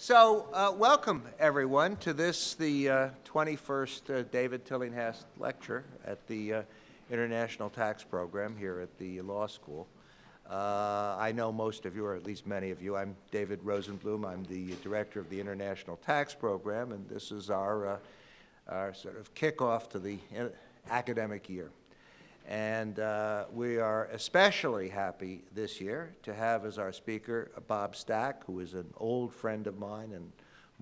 So, uh, welcome everyone to this, the uh, 21st uh, David Tillinghast Lecture at the uh, International Tax Program here at the law school. Uh, I know most of you, or at least many of you. I'm David Rosenblum. I'm the director of the International Tax Program, and this is our, uh, our sort of kickoff to the academic year. And uh, we are especially happy this year to have as our speaker Bob Stack, who is an old friend of mine and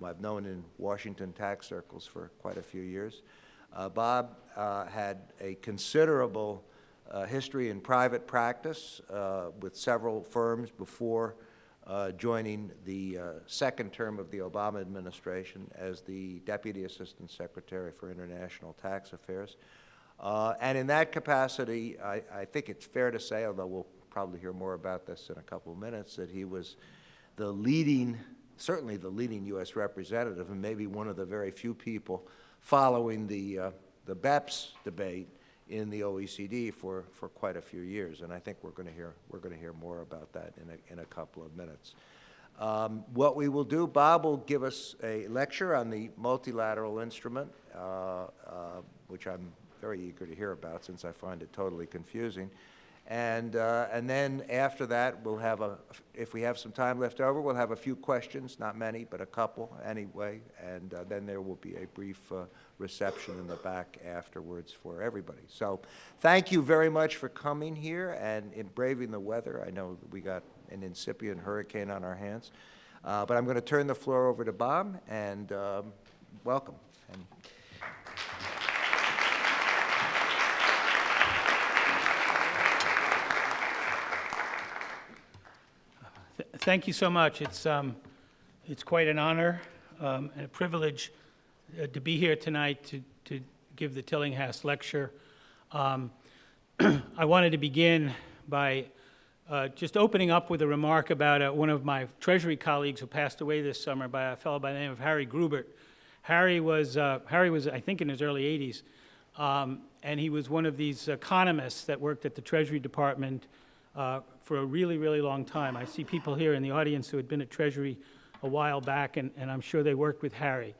I've known in Washington tax circles for quite a few years. Uh, Bob uh, had a considerable uh, history in private practice uh, with several firms before uh, joining the second term of the Obama administration as the Deputy Assistant Secretary for International Tax Affairs. Uh, and in that capacity, I, I, think it's fair to say, although we'll probably hear more about this in a couple of minutes, that he was the leading, certainly the leading U.S. representative, and maybe one of the very few people following the, uh, the BEPS debate in the OECD for, for quite a few years. And I think we're going to hear, we're going to hear more about that in a, in a couple of minutes. Um, what we will do, Bob will give us a lecture on the multilateral instrument, uh, uh, which I'm very eager to hear about since I find it totally confusing. And, uh, and then after that, we'll have a, if we have some time left over, we'll have a few questions, not many, but a couple anyway. And uh, then there will be a brief uh, reception in the back afterwards for everybody. So thank you very much for coming here and in braving the weather. I know we got an incipient hurricane on our hands. Uh, but I'm going to turn the floor over to Bob and um, welcome. And thank you so much. It's, um, it's quite an honor um, and a privilege uh, to be here tonight to, to give the Tillinghast lecture. Um, I wanted to begin by uh, just opening up with a remark about uh, one of my Treasury colleagues who passed away this summer by a fellow by the name of Harry Grubert. Harry was, uh, Harry was I think, in his early 80s, um, and he was one of these economists that worked at the Treasury Department uh, for a really, really long time. I see people here in the audience who had been at Treasury a while back, and, and I'm sure they worked with Harry.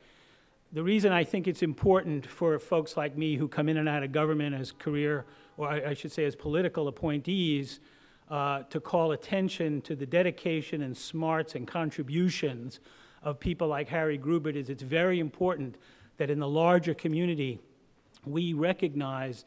The reason I think it's important for folks like me who come in and out of government as career, or I, I should say as political appointees, uh, to call attention to the dedication and smarts and contributions of people like Harry Grubert is it's very important that in the larger community we recognize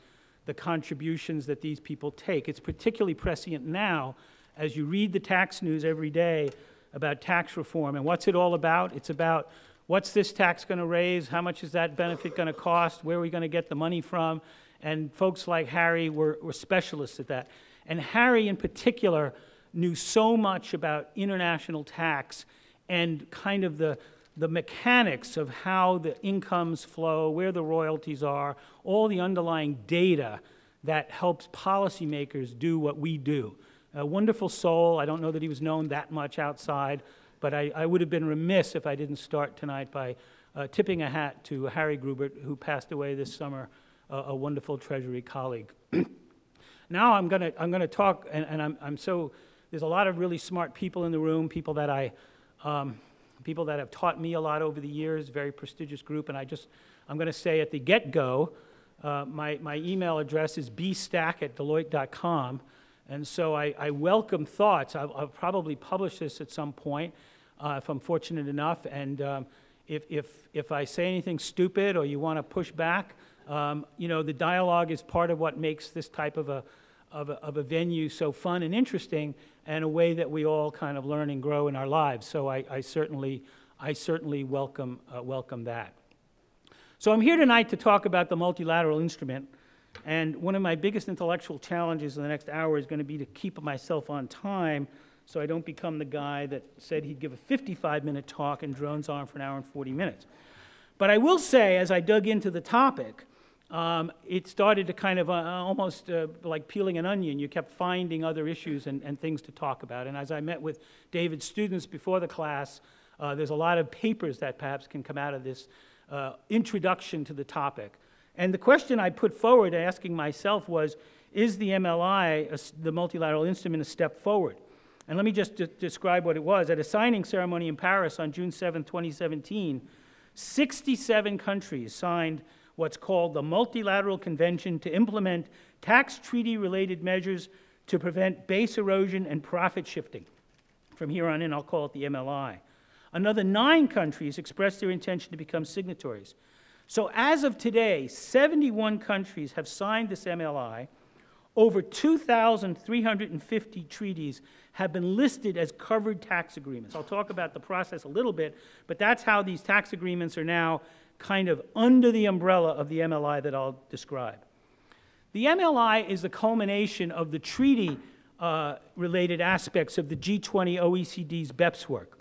the contributions that these people take. It's particularly prescient now as you read the tax news every day about tax reform. And what's it all about? It's about what's this tax going to raise? How much is that benefit going to cost? Where are we going to get the money from? And folks like Harry were, were specialists at that. And Harry, in particular, knew so much about international tax and kind of the, the mechanics of how the incomes flow, where the royalties are, all the underlying data that helps policymakers do what we do. A wonderful soul. I don't know that he was known that much outside, but I, I would have been remiss if I didn't start tonight by uh, tipping a hat to Harry Grubert, who passed away this summer, uh, a wonderful Treasury colleague. now I'm going to I'm gonna talk, and, and I'm, I'm so, there's a lot of really smart people in the room, people that I, um, people that have taught me a lot over the years, very prestigious group, and I just, I'm going to say at the get-go, uh, my, my email address is bstack at deloitte.com, and so I, I welcome thoughts. I'll, I'll, probably publish this at some point uh, if I'm fortunate enough, and um, if, if, if I say anything stupid or you want to push back, um, you know, the dialogue is part of what makes this type of a, of a, of a venue so fun and interesting and a way that we all kind of learn and grow in our lives. So I, I certainly, I certainly welcome, uh, welcome that. So I'm here tonight to talk about the multilateral instrument. And one of my biggest intellectual challenges in the next hour is going to be to keep myself on time so I don't become the guy that said he'd give a 55 minute talk and drones on for an hour and 40 minutes. But I will say, as I dug into the topic, um, it started to kind of uh, almost uh, like peeling an onion. You kept finding other issues and, and, things to talk about. And as I met with David's students before the class, uh, there's a lot of papers that perhaps can come out of this uh, introduction to the topic. And the question I put forward asking myself was Is the MLI, a, the multilateral instrument, a step forward? And let me just de- describe what it was. At a signing ceremony in Paris on June 7, 2017, 67 countries signed what's called the Multilateral Convention to implement tax treaty related measures to prevent base erosion and profit shifting. From here on in, I'll call it the MLI. Another nine countries expressed their intention to become signatories. So, as of today, 71 countries have signed this MLI. Over 2,350 treaties have been listed as covered tax agreements. I'll talk about the process a little bit, but that's how these tax agreements are now kind of under the umbrella of the MLI that I'll describe. The MLI is the culmination of the treaty uh, related aspects of the G20 OECD's BEPS work,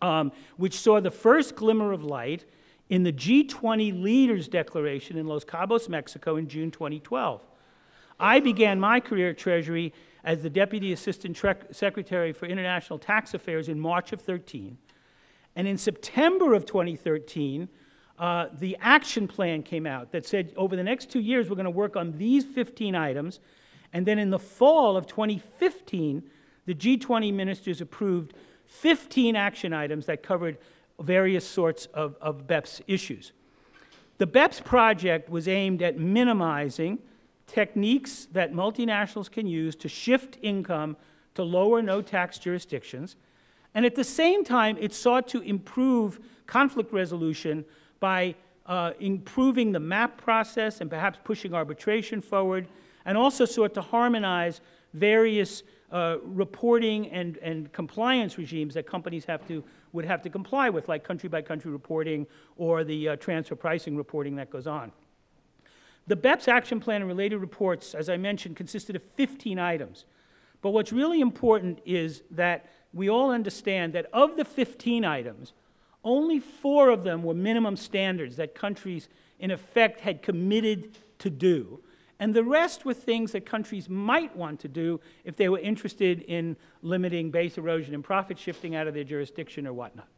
um, which saw the first glimmer of light in the G20 Leaders Declaration in Los Cabos, Mexico in June 2012. I began my career at Treasury as the Deputy Assistant Tre- Secretary for International Tax Affairs in March of 13. And in September of 2013, uh, the action plan came out that said over the next two years, we're going to work on these 15 items. And then in the fall of 2015, the G20 ministers approved 15 action items that covered various sorts of, of BEPS issues. The BEPS project was aimed at minimizing techniques that multinationals can use to shift income to lower no tax jurisdictions. And at the same time, it sought to improve conflict resolution by uh, improving the MAP process and perhaps pushing arbitration forward, and also sought to harmonize various uh, reporting and, and compliance regimes that companies have to, would have to comply with, like country by country reporting or the uh, transfer pricing reporting that goes on. The BEPS action plan and related reports, as I mentioned, consisted of 15 items. But what's really important is that we all understand that of the 15 items, only four of them were minimum standards that countries, in effect, had committed to do. And the rest were things that countries might want to do if they were interested in limiting base erosion and profit shifting out of their jurisdiction or whatnot.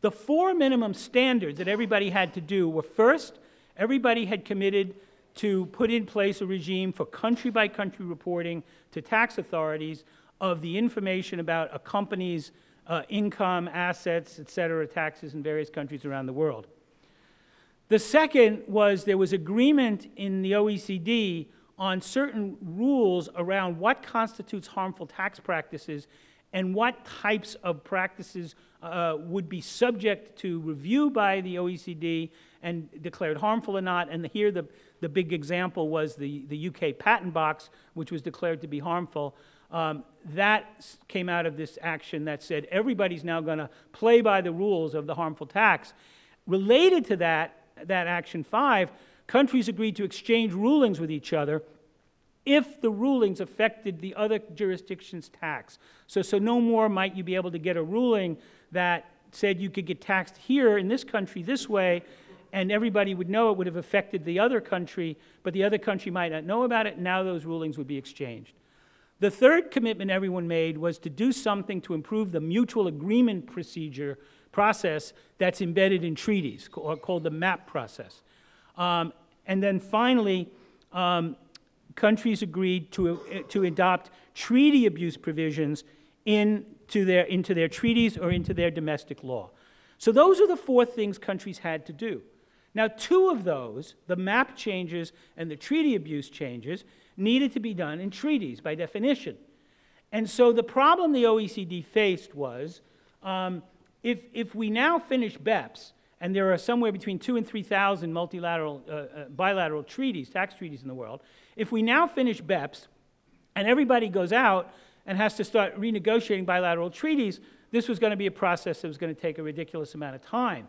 The four minimum standards that everybody had to do were first, everybody had committed to put in place a regime for country by country reporting to tax authorities of the information about a company's uh, income, assets, et cetera, taxes in various countries around the world. The second was there was agreement in the OECD on certain rules around what constitutes harmful tax practices and what types of practices uh, would be subject to review by the OECD and declared harmful or not. And here the, the big example was the, the UK patent box, which was declared to be harmful. Um, that came out of this action that said everybody's now going to play by the rules of the harmful tax. Related to that, that action five, countries agreed to exchange rulings with each other if the rulings affected the other jurisdiction's tax. So, so no more might you be able to get a ruling that said you could get taxed here in this country this way, and everybody would know it would have affected the other country, but the other country might not know about it. Now those rulings would be exchanged. The third commitment everyone made was to do something to improve the mutual agreement procedure process that's embedded in treaties, called the MAP process. Um, and then finally, um, countries agreed to, to adopt treaty abuse provisions into their, into their treaties or into their domestic law. So those are the four things countries had to do. Now, two of those, the MAP changes and the treaty abuse changes, needed to be done in treaties by definition. And so the problem the OECD faced was um, if, if we now finish BEPS, and there are somewhere between two and 3,000 multilateral, uh, uh, bilateral treaties, tax treaties in the world, if we now finish BEPS and everybody goes out and has to start renegotiating bilateral treaties, this was going to be a process that was going to take a ridiculous amount of time.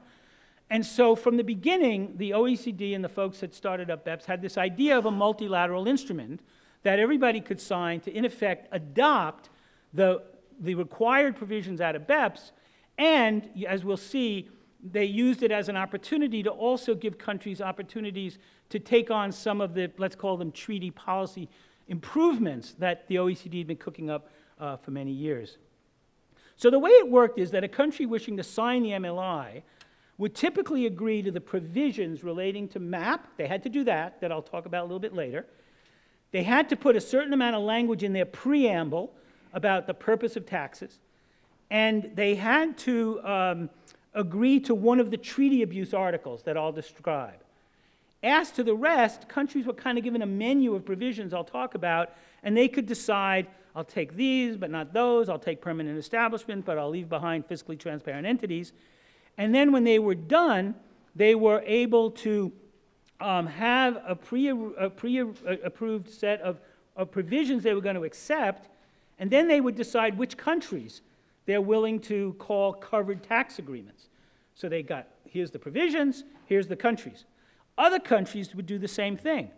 And so from the beginning, the OECD and the folks that started up BEPS had this idea of a multilateral instrument that everybody could sign to, in effect, adopt the, the required provisions out of BEPS. And, as we'll see, they used it as an opportunity to also give countries opportunities to take on some of the, let's call them treaty policy improvements that the OECD had been cooking up uh, for many years. So the way it worked is that a country wishing to sign the MLI would typically agree to the provisions relating to MAP. They had to do that, that I'll talk about a little bit later. They had to put a certain amount of language in their preamble about the purpose of taxes, and they had to um, agree to one of the treaty abuse articles that I'll describe. As to the rest, countries were kind of given a menu of provisions I'll talk about, and they could decide I'll take these, but not those. I'll take permanent establishment, but I'll leave behind fiscally transparent entities. And then when they were done, they were able to um, have a pre-approved pre set of, of provisions they were going to accept, and then they would decide which countries they're willing to call covered tax agreements. So they got, here's the provisions, here's the countries. Other countries would do the same thing.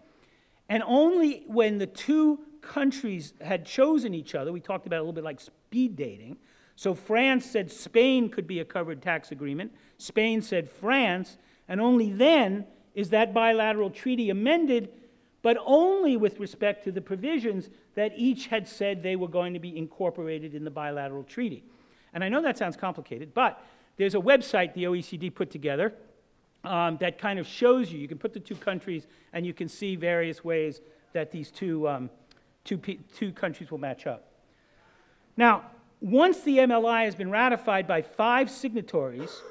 And only when the two countries had chosen each other, we talked about a little bit like speed dating. So France said Spain could be a covered tax agreement, Spain said France, and only then is that bilateral treaty amended, but only with respect to the provisions that each had said they were going to be incorporated in the bilateral treaty. And I know that sounds complicated, but there's a website the OECD put together um, that kind of shows you. You can put the two countries and you can see various ways that these two, um, two, two countries will match up. Now, once the MLI has been ratified by five signatories,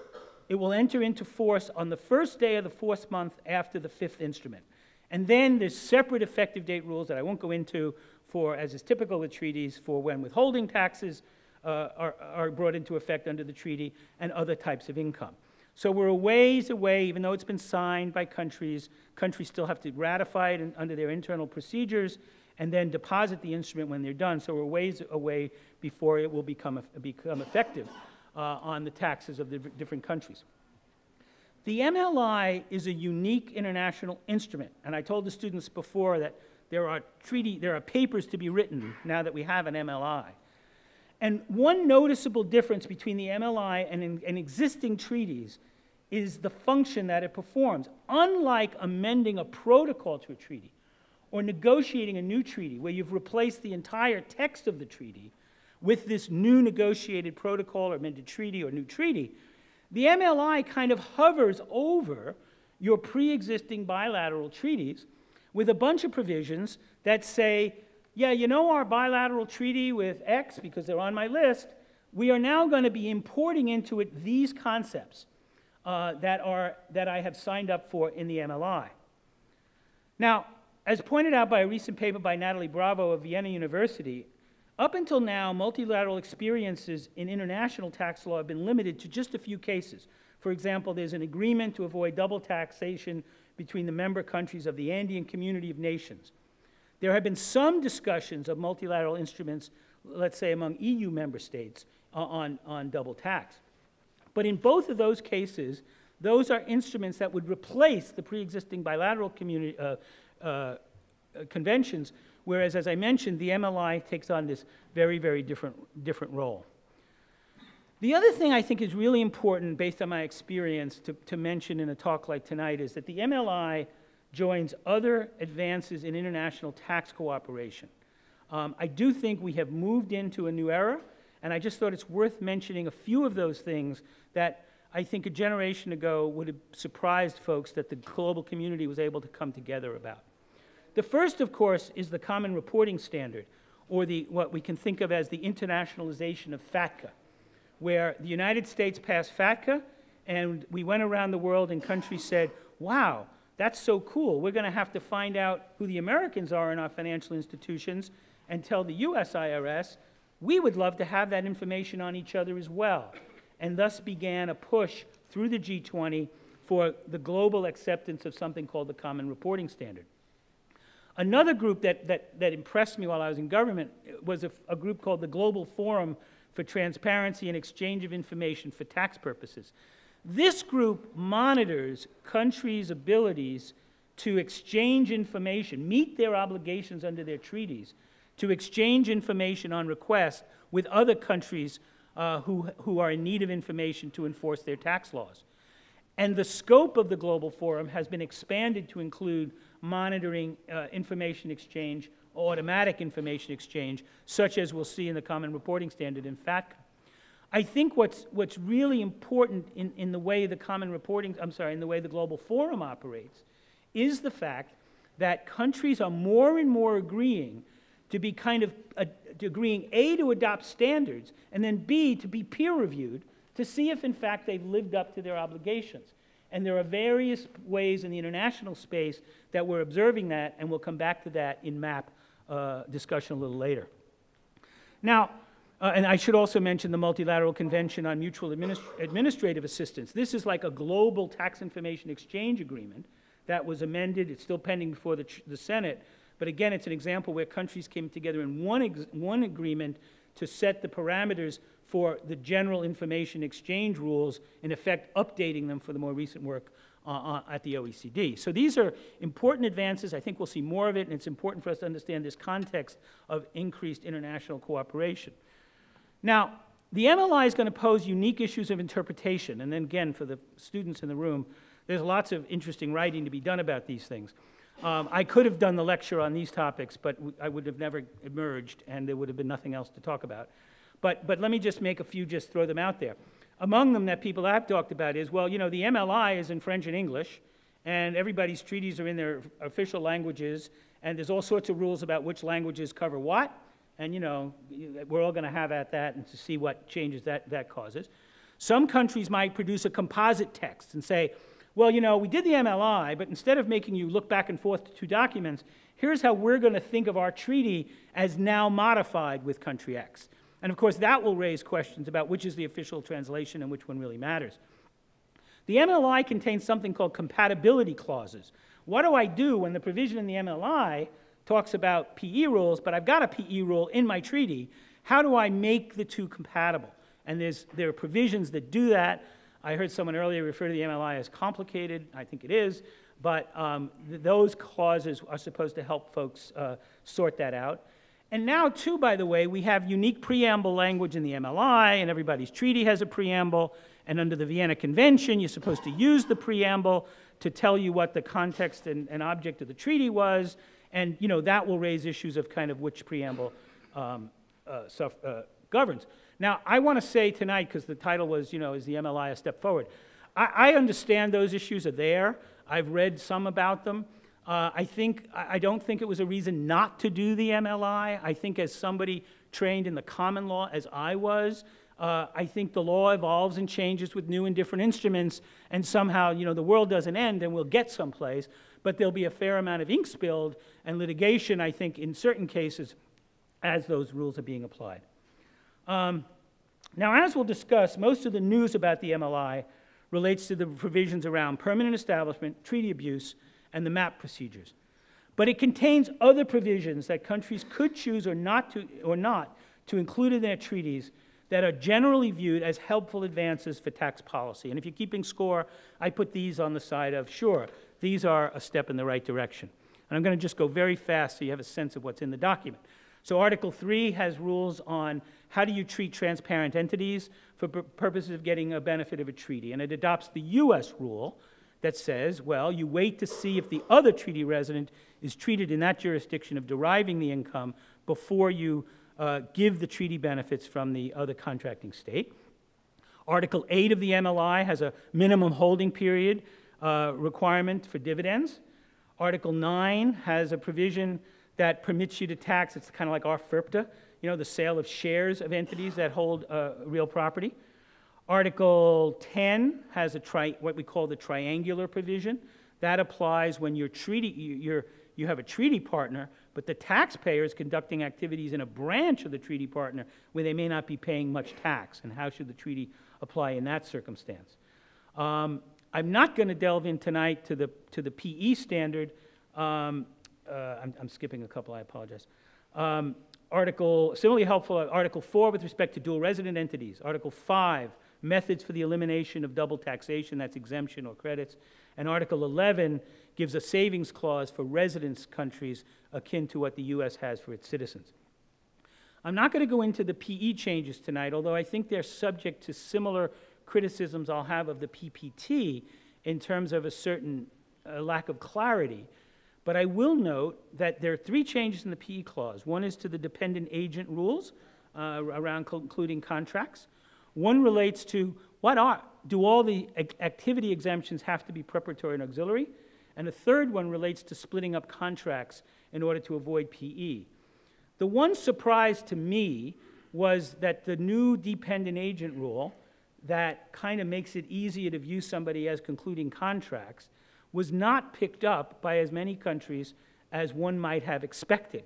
it will enter into force on the first day of the fourth month after the fifth instrument. And then there's separate effective date rules that I won't go into for, as is typical with treaties, for when withholding taxes uh, are, are brought into effect under the treaty and other types of income. So we're a ways away, even though it's been signed by countries, countries still have to ratify it under their internal procedures and then deposit the instrument when they're done. So we're ways away before it will become, become effective uh, on the taxes of the different countries. The MLI is a unique international instrument, and I told the students before that there are treaty, there are papers to be written now that we have an MLI. And one noticeable difference between the MLI and, and existing treaties is the function that it performs. Unlike amending a protocol to a treaty or negotiating a new treaty where you've replaced the entire text of the treaty with this new negotiated protocol or amended treaty or new treaty, the MLI kind of hovers over your pre existing bilateral treaties with a bunch of provisions that say yeah, you know our bilateral treaty with X, because they're on my list, we are now going to be importing into it these concepts uh, that, are, that I have signed up for in the MLI. Now, as pointed out by a recent paper by Natalie Bravo of Vienna University, up until now, multilateral experiences in international tax law have been limited to just a few cases. For example, there's an agreement to avoid double taxation between the member countries of the Andean Community of Nations. There have been some discussions of multilateral instruments, let's say among EU member states, uh, on, on double tax. But in both of those cases, those are instruments that would replace the pre existing bilateral community, uh, uh, conventions, whereas, as I mentioned, the MLI takes on this very, very different, different role. The other thing I think is really important, based on my experience, to, to mention in a talk like tonight is that the MLI joins other advances in international tax cooperation. Um, I do think we have moved into a new era, and I just thought it's worth mentioning a few of those things that I think a generation ago would have surprised folks that the global community was able to come together about. The first, of course, is the Common Reporting Standard, or the, what we can think of as the internationalization of FATCA, where the United States passed FATCA, and we went around the world and countries said, wow, that's so cool. We're going to have to find out who the Americans are in our financial institutions and tell the US IRS we would love to have that information on each other as well. And thus began a push through the G20 for the global acceptance of something called the Common Reporting Standard. Another group that, that, that impressed me while I was in government was a, a group called the Global Forum for Transparency and Exchange of Information for Tax Purposes. This group monitors countries' abilities to exchange information, meet their obligations under their treaties, to exchange information on request with other countries uh, who, who are in need of information to enforce their tax laws. And the scope of the Global Forum has been expanded to include monitoring uh, information exchange, automatic information exchange, such as we'll see in the Common Reporting Standard in FATCA. I think what's, what's really important in, in the way the common reporting, I'm sorry, in the way the global forum operates, is the fact that countries are more and more agreeing to be kind of uh, agreeing A, to adopt standards, and then B, to be peer reviewed to see if, in fact, they've lived up to their obligations. And there are various ways in the international space that we're observing that, and we'll come back to that in MAP uh, discussion a little later. Now, uh, and I should also mention the Multilateral Convention on Mutual Administ Administrative Assistance. This is like a global tax information exchange agreement that was amended. It's still pending before the, the Senate. But again, it's an example where countries came together in one, one agreement to set the parameters for the general information exchange rules, in effect, updating them for the more recent work uh, uh at the OECD. So these are important advances. I think we'll see more of it, and it's important for us to understand this context of increased international cooperation. Now, the MLI is going to pose unique issues of interpretation, and then again, for the students in the room, there's lots of interesting writing to be done about these things. Um, I could have done the lecture on these topics, but I would have never emerged, and there would have been nothing else to talk about. But, but let me just make a few, just throw them out there. Among them that people have talked about is, well, you know, the MLI is in French and English, and everybody's treaties are in their official languages, and there's all sorts of rules about which languages cover what, and, you know, we're all going to have at that and to see what changes that, that causes. Some countries might produce a composite text and say, well, you know, we did the MLI, but instead of making you look back and forth to two documents, here's how we're going to think of our treaty as now modified with country X. And of course, that will raise questions about which is the official translation and which one really matters. The MLI contains something called compatibility clauses. What do I do when the provision in the MLI talks about PE rules, but I've got a PE rule in my treaty? How do I make the two compatible? And there are provisions that do that. I heard someone earlier refer to the MLI as complicated. I think it is. But um, th those clauses are supposed to help folks uh, sort that out. And now, too, by the way, we have unique preamble language in the MLI, and everybody's treaty has a preamble. And under the Vienna Convention, you're supposed to use the preamble to tell you what the context and, and object of the treaty was. And, you know, that will raise issues of kind of which preamble um, uh, uh, governs. Now, I want to say tonight, because the title was, you know, is the MLI a step forward? I, I understand those issues are there. I've read some about them. Uh, I think I don't think it was a reason not to do the MLI. I think as somebody trained in the common law, as I was, uh, I think the law evolves and changes with new and different instruments, and somehow, you know, the world doesn't end, and we'll get someplace. But there'll be a fair amount of ink spilled and litigation, I think, in certain cases, as those rules are being applied. Um, now, as we'll discuss, most of the news about the MLI relates to the provisions around permanent establishment, treaty abuse, and the MAP procedures. But it contains other provisions that countries could choose or not to, or not to include in their treaties that are generally viewed as helpful advances for tax policy. And if you're keeping score, I put these on the side of sure, these are a step in the right direction. And I'm going to just go very fast so you have a sense of what's in the document. So Article 3 has rules on how do you treat transparent entities for purposes of getting a benefit of a treaty. And it adopts the U.S. rule that says, well, you wait to see if the other treaty resident is treated in that jurisdiction of deriving the income before you uh, give the treaty benefits from the other contracting state. Article 8 of the MLI has a minimum holding period uh, requirement for dividends. Article 9 has a provision that permits you to tax, it's kind of like our FIRPTA, you know, the sale of shares of entities that hold uh, real property. Article 10 has a tri- what we call the triangular provision. That applies when you're treaty, you're, you have a treaty partner, but the taxpayer is conducting activities in a branch of the treaty partner where they may not be paying much tax. And how should the treaty apply in that circumstance? Um, I'm not going to delve in tonight to the, to the PE standard. Um, uh, I'm, I'm, skipping a couple, I apologize. Um, article, similarly helpful, Article 4 with respect to dual resident entities. Article 5, methods for the elimination of double taxation, that's exemption or credits. And Article 11 gives a savings clause for residence countries akin to what the U.S. has for its citizens. I'm not going to go into the PE changes tonight, although I think they're subject to similar criticisms I'll have of the PPT in terms of a certain uh, lack of clarity. But I will note that there are three changes in the PE clause. One is to the dependent agent rules uh, around concluding contracts. One relates to what are, do all the activity exemptions have to be preparatory and auxiliary? And the third one relates to splitting up contracts in order to avoid PE. The one surprise to me was that the new dependent agent rule that kind of makes it easier to view somebody as concluding contracts was not picked up by as many countries as one might have expected.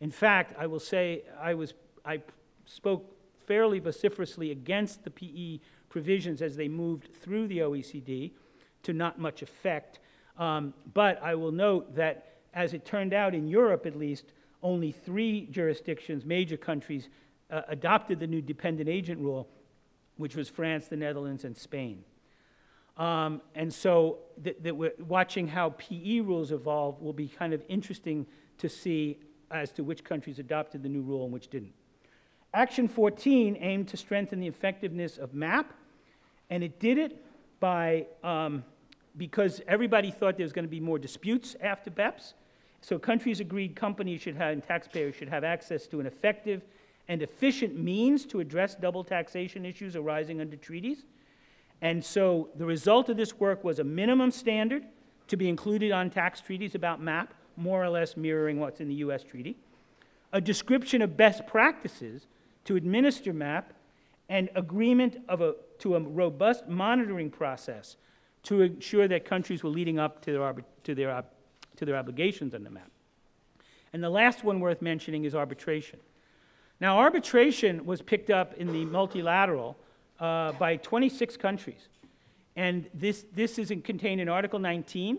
In fact, I will say I, was, I spoke fairly vociferously against the PE provisions as they moved through the OECD to not much effect. Um, but I will note that, as it turned out in Europe at least, only three jurisdictions, major countries, uh, adopted the new dependent agent rule, which was France, the Netherlands, and Spain. Um, and so watching how PE rules evolve will be kind of interesting to see as to which countries adopted the new rule and which didn't. Action 14 aimed to strengthen the effectiveness of MAP, and it did it by, um, because everybody thought there was going to be more disputes after BEPS. So countries agreed companies should have, and taxpayers should have access to an effective and efficient means to address double taxation issues arising under treaties. And so the result of this work was a minimum standard to be included on tax treaties about MAP, more or less mirroring what's in the US treaty, a description of best practices to administer MAP, and agreement of a, to a robust monitoring process to ensure that countries were leading up to their, to their, to their obligations on the MAP. And the last one worth mentioning is arbitration. Now, arbitration was picked up in the multilateral uh, by 26 countries. And this, this is in, contained in Article 19.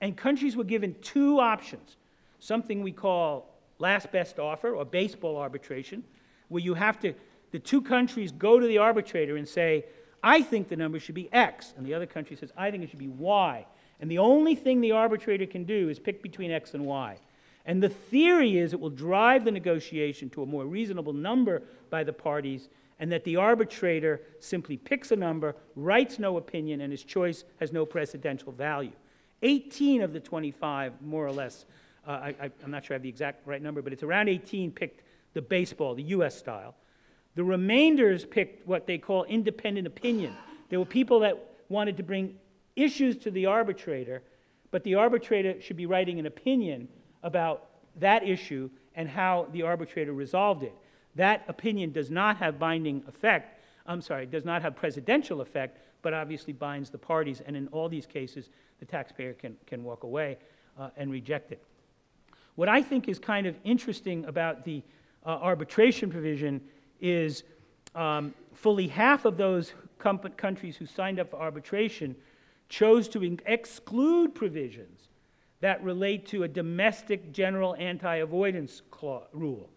And countries were given two options something we call last best offer or baseball arbitration, where you have to, the two countries go to the arbitrator and say, I think the number should be X. And the other country says, I think it should be Y. And the only thing the arbitrator can do is pick between X and Y. And the theory is it will drive the negotiation to a more reasonable number by the parties and that the arbitrator simply picks a number, writes no opinion, and his choice has no precedential value. 18 of the 25, more or less, uh, I, am not sure I have the exact right number, but it's around 18 picked the baseball, the US style. The remainders picked what they call independent opinion. There were people that wanted to bring issues to the arbitrator, but the arbitrator should be writing an opinion about that issue and how the arbitrator resolved it. That opinion does not have binding effect, I'm sorry, does not have presidential effect, but obviously binds the parties. And in all these cases, the taxpayer can, can walk away uh, and reject it. What I think is kind of interesting about the uh, arbitration provision is um, fully half of those countries who signed up for arbitration chose to exclude provisions that relate to a domestic general anti avoidance rule.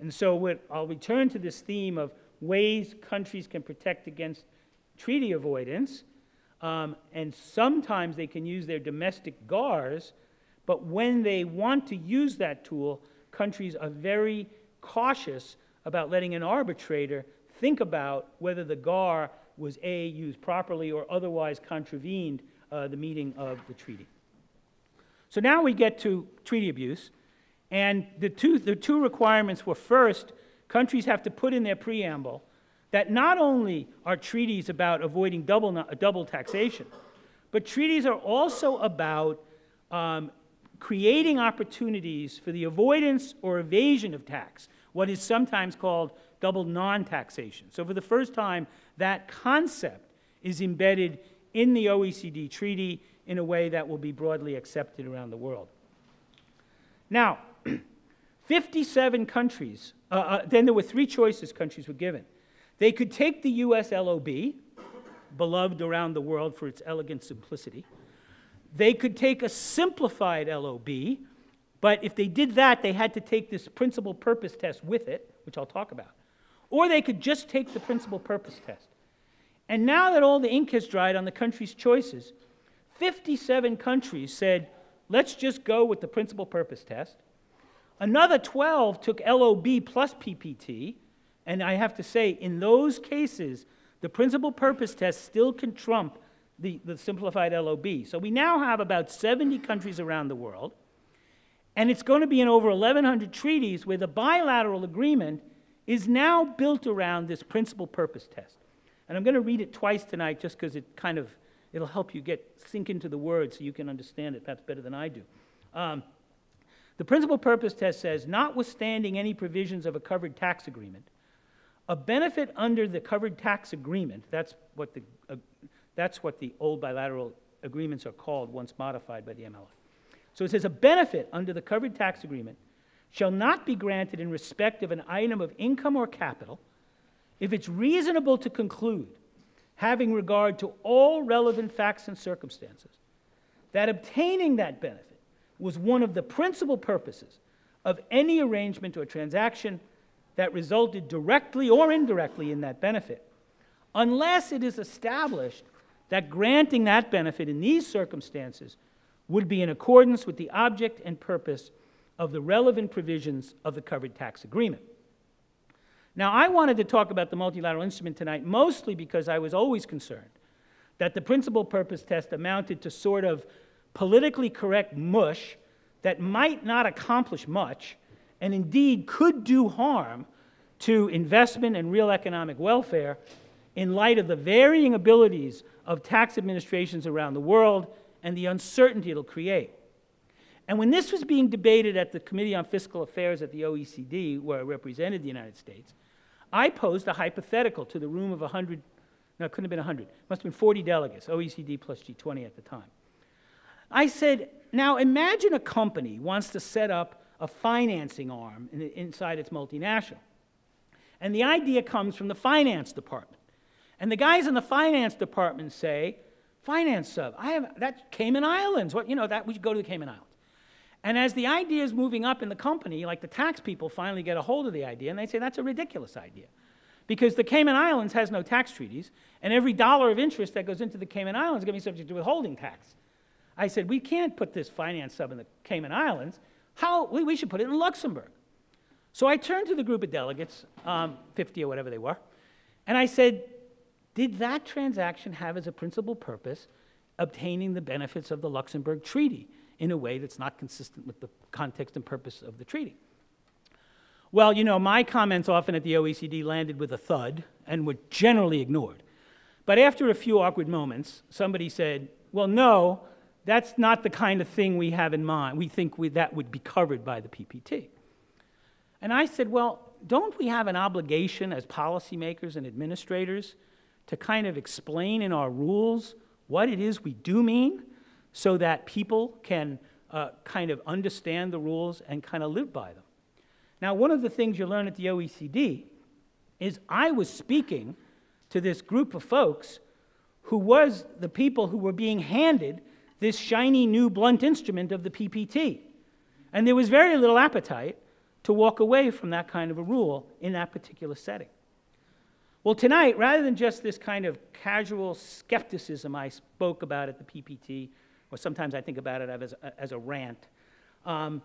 And so I'll return to this theme of ways countries can protect against treaty avoidance. Um, and sometimes they can use their domestic GAARs, but when they want to use that tool, countries are very cautious about letting an arbitrator think about whether the GAAR was A, used properly, or otherwise contravened uh, the meaning of the treaty. So now we get to treaty abuse. And the two, the two requirements were first, countries have to put in their preamble that not only are treaties about avoiding double, double taxation, but treaties are also about um, creating opportunities for the avoidance or evasion of tax, what is sometimes called double non taxation. So, for the first time, that concept is embedded in the OECD treaty in a way that will be broadly accepted around the world. Now, 57 countries, uh, uh, then there were three choices countries were given. They could take the US LOB, beloved around the world for its elegant simplicity. They could take a simplified LOB, but if they did that, they had to take this principal purpose test with it, which I'll talk about. Or they could just take the principal purpose test. And now that all the ink has dried on the country's choices, 57 countries said, let's just go with the principal purpose test. Another 12 took LOB plus PPT, and I have to say, in those cases, the principal purpose test still can trump the, the simplified LOB. So we now have about 70 countries around the world, and it's going to be in over 1,100 treaties where the bilateral agreement is now built around this principal purpose test. And I'm going to read it twice tonight just because it kind of it'll help you get sink into the words so you can understand it perhaps better than I do. Um, The principal purpose test says, notwithstanding any provisions of a covered tax agreement, a benefit under the covered tax agreement, that's what the, uh, that's what the old bilateral agreements are called once modified by the MLA. So it says a benefit under the covered tax agreement shall not be granted in respect of an item of income or capital if it's reasonable to conclude, having regard to all relevant facts and circumstances, that obtaining that benefit was one of the principal purposes of any arrangement or transaction that resulted directly or indirectly in that benefit, unless it is established that granting that benefit in these circumstances would be in accordance with the object and purpose of the relevant provisions of the covered tax agreement. Now, I wanted to talk about the multilateral instrument tonight mostly because I was always concerned that the principal purpose test amounted to sort of politically correct mush that might not accomplish much and indeed could do harm to investment and real economic welfare in light of the varying abilities of tax administrations around the world and the uncertainty it'll create. And when this was being debated at the Committee on Fiscal Affairs at the OECD, where I represented the United States, I posed a hypothetical to the room of 100, no, it couldn't have been 100, must have been 40 delegates, OECD plus G20 at the time. I said, now imagine a company wants to set up a financing arm in, inside its multinational. And the idea comes from the finance department. And the guys in the finance department say, finance sub, I have, that's Cayman Islands. What, you know, that we should go to the Cayman Islands. And as the idea is moving up in the company, like the tax people finally get a hold of the idea and they say that's a ridiculous idea. Because the Cayman Islands has no tax treaties, and every dollar of interest that goes into the Cayman Islands is going to be subject to withholding tax. I said, we can't put this finance sub in the Cayman Islands. How? We, we should put it in Luxembourg. So I turned to the group of delegates, um, 50 or whatever they were, and I said, did that transaction have as a principal purpose obtaining the benefits of the Luxembourg Treaty? in a way that's not consistent with the context and purpose of the treaty. Well, you know, my comments often at the OECD landed with a thud and were generally ignored. But after a few awkward moments, somebody said, Well, no, that's not the kind of thing we have in mind. We think we, that would be covered by the PPT. And I said, Well, don't we have an obligation as policymakers and administrators to kind of explain in our rules what it is we do mean? so that people can uh, kind of understand the rules and kind of live by them. Now, one of the things you learn at the OECD is I was speaking to this group of folks who was the people who were being handed this shiny new blunt instrument of the PPT. And there was very little appetite to walk away from that kind of a rule in that particular setting. Well, tonight, rather than just this kind of casual skepticism I spoke about at the PPT, or sometimes I think about it as a, as a rant. Um,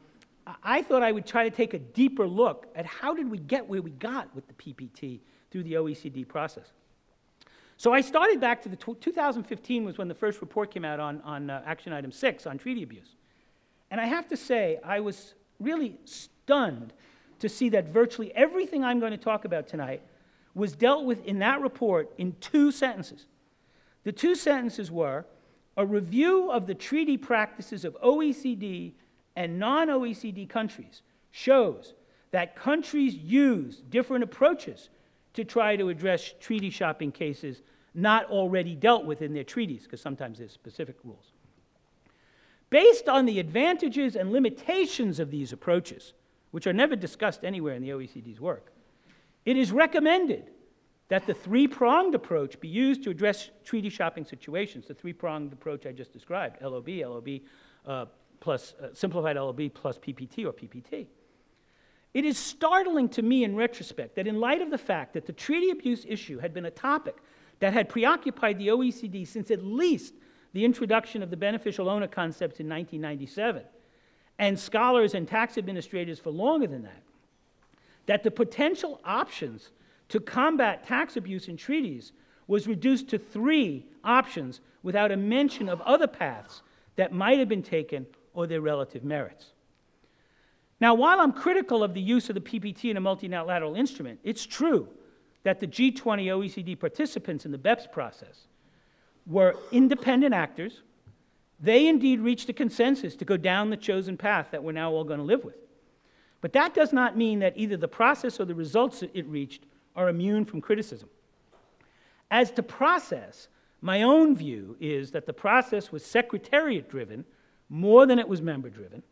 I thought I would try to take a deeper look at how did we get where we got with the PPT through the OECD process. So I started back to the 2015 was when the first report came out on, on uh, action item six on treaty abuse. And I have to say, I was really stunned to see that virtually everything I'm going to talk about tonight was dealt with in that report in two sentences. The two sentences were a review of the treaty practices of OECD and non OECD countries shows that countries use different approaches to try to address treaty shopping cases not already dealt with in their treaties, because sometimes there's specific rules. Based on the advantages and limitations of these approaches, which are never discussed anywhere in the OECD's work, it is recommended that the three pronged approach be used to address treaty shopping situations, the three pronged approach I just described LOB, LOB uh, plus uh, simplified LOB plus PPT or PPT. It is startling to me in retrospect that, in light of the fact that the treaty abuse issue had been a topic that had preoccupied the OECD since at least the introduction of the beneficial owner concept in 1997, and scholars and tax administrators for longer than that, that the potential options to combat tax abuse in treaties was reduced to three options without a mention of other paths that might have been taken or their relative merits. Now, while I'm critical of the use of the PPT in a multilateral instrument, it's true that the G20 OECD participants in the BEPS process were independent actors They indeed reached a consensus to go down the chosen path that we're now all going to live with. But that does not mean that either the process or the results it reached are immune from criticism. As to process, my own view is that the process was secretariat driven more than it was member driven,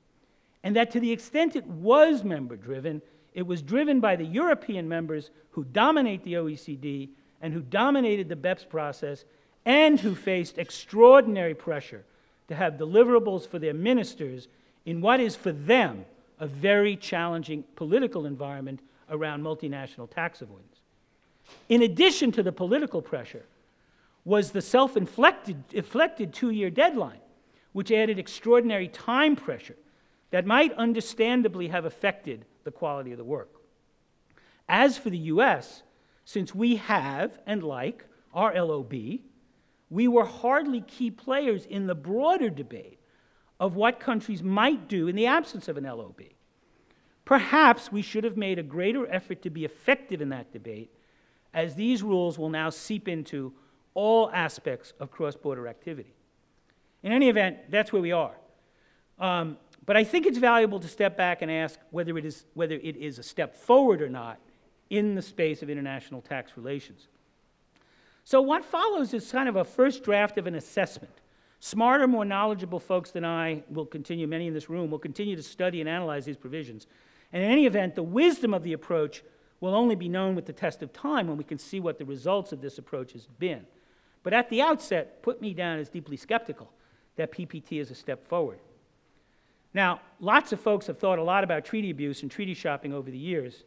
and that to the extent it was member driven, it was driven by the European members who dominate the OECD and who dominated the BEPS process and who faced extraordinary pressure to have deliverables for their ministers in what is for them a very challenging political environment around multinational tax avoidance. In addition to the political pressure, was the self inflicted two year deadline, which added extraordinary time pressure that might understandably have affected the quality of the work. As for the US, since we have and like our LOB, we were hardly key players in the broader debate of what countries might do in the absence of an LOB. Perhaps we should have made a greater effort to be effective in that debate, as these rules will now seep into all aspects of cross border activity. In any event, that's where we are. Um, but I think it's valuable to step back and ask whether it, is, whether it is a step forward or not in the space of international tax relations. So, what follows is kind of a first draft of an assessment. Smarter, more knowledgeable folks than I will continue, many in this room, will continue to study and analyze these provisions. And in any event, the wisdom of the approach will only be known with the test of time when we can see what the results of this approach has been. But at the outset, put me down as deeply skeptical that PPT is a step forward. Now, lots of folks have thought a lot about treaty abuse and treaty shopping over the years.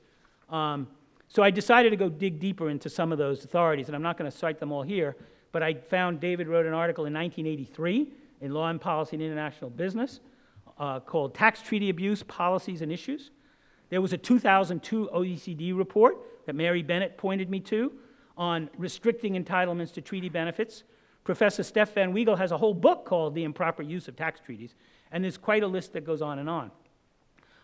Um, so I decided to go dig deeper into some of those authorities, and I'm not going to cite them all here, but I found David wrote an article in 1983 in Law and Policy and International Business uh, called Tax Treaty Abuse Policies and Issues. There was a 2002 OECD report that Mary Bennett pointed me to on restricting entitlements to treaty benefits. Professor Stef Van Weeghel has a whole book called The Improper Use of Tax Treaties, and there's quite a list that goes on and on.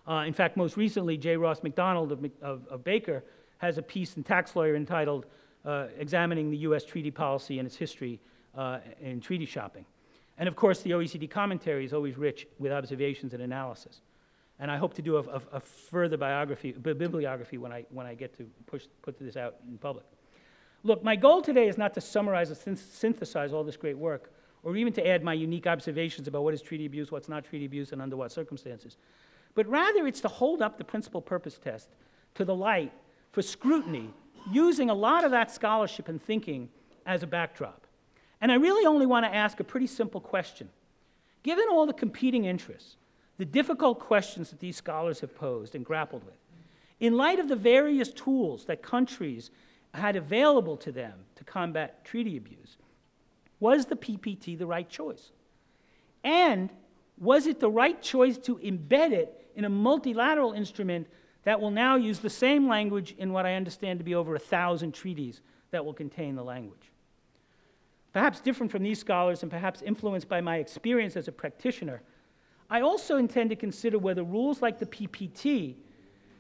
Uh, in fact, most recently, J. Ross McDonald of, of, of, Baker has a piece in Tax Lawyer entitled uh, Examining the U.S. Treaty Policy and Its History uh, in Treaty Shopping. And of course, the OECD commentary is always rich with observations and analysis. And I hope to do a, a, a further biography, bibliography when I, when I get to push, put this out in public. Look, my goal today is not to summarize or synthesize all this great work, or even to add my unique observations about what is treaty abuse, what's not treaty abuse, and under what circumstances. But rather, it's to hold up the principal purpose test to the light for scrutiny, using a lot of that scholarship and thinking as a backdrop. And I really only want to ask a pretty simple question. Given all the competing interests, the difficult questions that these scholars have posed and grappled with, in light of the various tools that countries had available to them to combat treaty abuse, was the PPT the right choice? And was it the right choice to embed it in a multilateral instrument that will now use the same language in what I understand to be over a thousand treaties that will contain the language? Perhaps different from these scholars and perhaps influenced by my experience as a practitioner, I also intend to consider whether rules like the PPT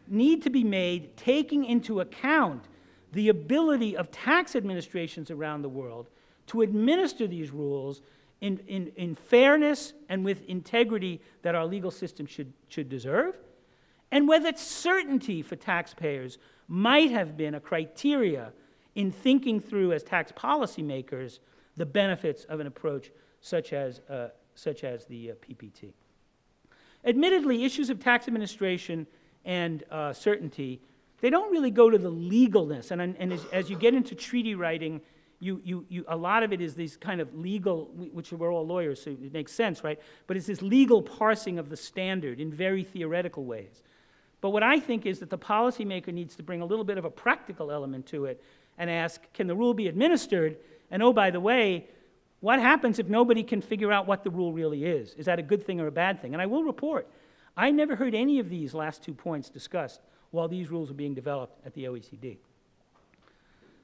need to be made taking into account the ability of tax administrations around the world to administer these rules in, in, in fairness and with integrity that our legal system should, should deserve, and whether certainty for taxpayers might have been a criteria in thinking through as tax policymakers the benefits of an approach such as, uh, such as the uh, PPT. Admittedly, issues of tax administration and uh, certainty, they don't really go to the legalness. And, and as, as, you get into treaty writing, you, you, you, a lot of it is these kind of legal, which we're all lawyers, so it makes sense, right? But it's this legal parsing of the standard in very theoretical ways. But what I think is that the policymaker needs to bring a little bit of a practical element to it and ask, can the rule be administered? And oh, by the way, what happens if nobody can figure out what the rule really is? Is that a good thing or a bad thing? And I will report, I never heard any of these last two points discussed while these rules were being developed at the OECD.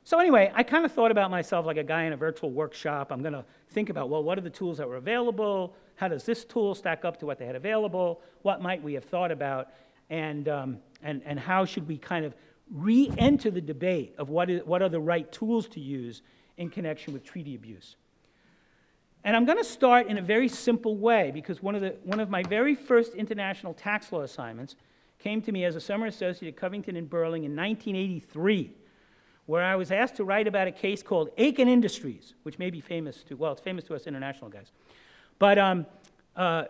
So, anyway, I kind of thought about myself like a guy in a virtual workshop. I'm going to think about, well, what are the tools that were available? How does this tool stack up to what they had available? What might we have thought about? And, um, and, and how should we kind of re enter the debate of what, is, what are the right tools to use in connection with treaty abuse? And I'm going to start in a very simple way because one of, the, one of my very first international tax law assignments came to me as a summer associate at Covington and Burling in 1983, where I was asked to write about a case called Aiken Industries, which may be famous to, well, it's famous to us international guys. But, um, uh,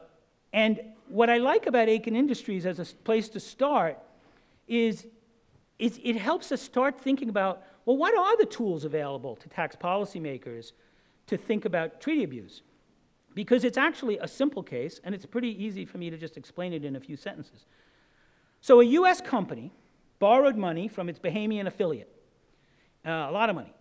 and what I like about Aiken Industries as a place to start is, is it helps us start thinking about, well, what are the tools available to tax policymakers to think about treaty abuse. Because it's actually a simple case, and it's pretty easy for me to just explain it in a few sentences. So, a US company borrowed money from its Bahamian affiliate, uh, a lot of money.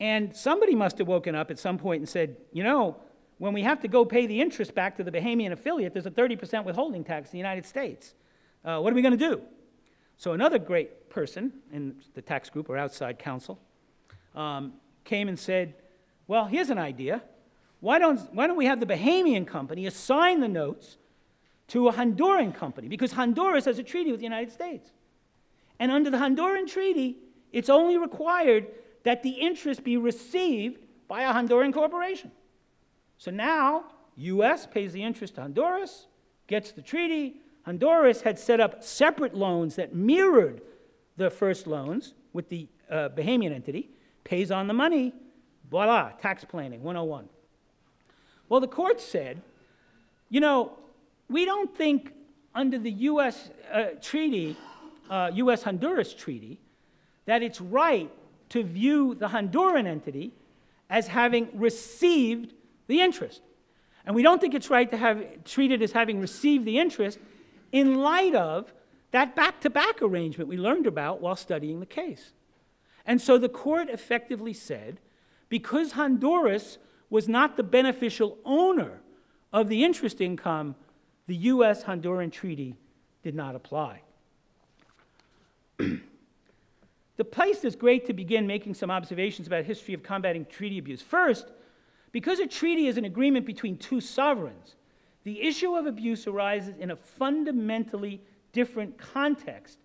And somebody must have woken up at some point and said, you know, when we have to go pay the interest back to the Bahamian affiliate, there's a 30% withholding tax in the United States. Uh, what are we going to do? So, another great person in the tax group or outside counsel um, came and said, well, here's an idea. Why don't, why don't we have the Bahamian company assign the notes to a Honduran company? Because Honduras has a treaty with the United States. And under the Honduran treaty, it's only required that the interest be received by a Honduran corporation. So now, U.S. pays the interest to Honduras, gets the treaty. Honduras had set up separate loans that mirrored the first loans with the uh, Bahamian entity, pays on the money, Voila, tax planning 101. Well, the court said, you know, we don't think under the U.S. Uh, treaty, uh, U.S. Honduras treaty, that it's right to view the Honduran entity as having received the interest. And we don't think it's right to have treated as having received the interest in light of that back to back arrangement we learned about while studying the case. And so the court effectively said because Honduras was not the beneficial owner of the interest income, the U.S. Honduran treaty did not apply. the place is great to begin making some observations about history of combating treaty abuse. First, because a treaty is an agreement between two sovereigns, the issue of abuse arises in a fundamentally different context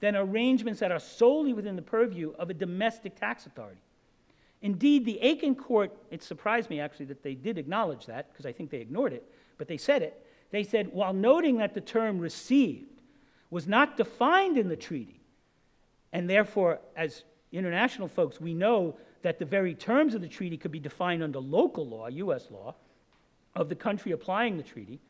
than arrangements that are solely within the purview of a domestic tax authority. Indeed, the Aiken court, it surprised me actually that they did acknowledge that, because I think they ignored it, but they said it. They said, while noting that the term received was not defined in the treaty, and therefore, as international folks, we know that the very terms of the treaty could be defined under local law, U.S. law, of the country applying the treaty,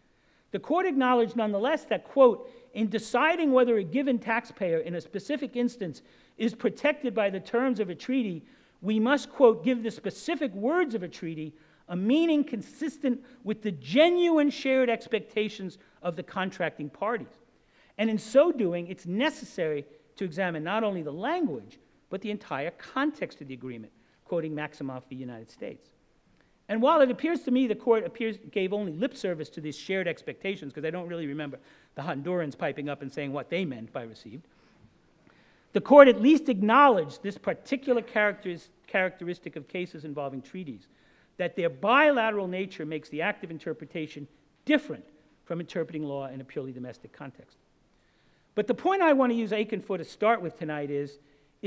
the court acknowledged nonetheless that, quote, in deciding whether a given taxpayer in a specific instance is protected by the terms of a treaty, we must, quote, give the specific words of a treaty a meaning consistent with the genuine shared expectations of the contracting parties. And in so doing, it's necessary to examine not only the language, but the entire context of the agreement, quoting Maximov v. United States. And while it appears to me the court appears, gave only lip service to these shared expectations, because I don't really remember the Hondurans piping up and saying what they meant by received, the court at least acknowledged this particular characteristic of cases involving treaties, that their bilateral nature makes the active interpretation different from interpreting law in a purely domestic context. But the point I want to use Aiken for to start with tonight is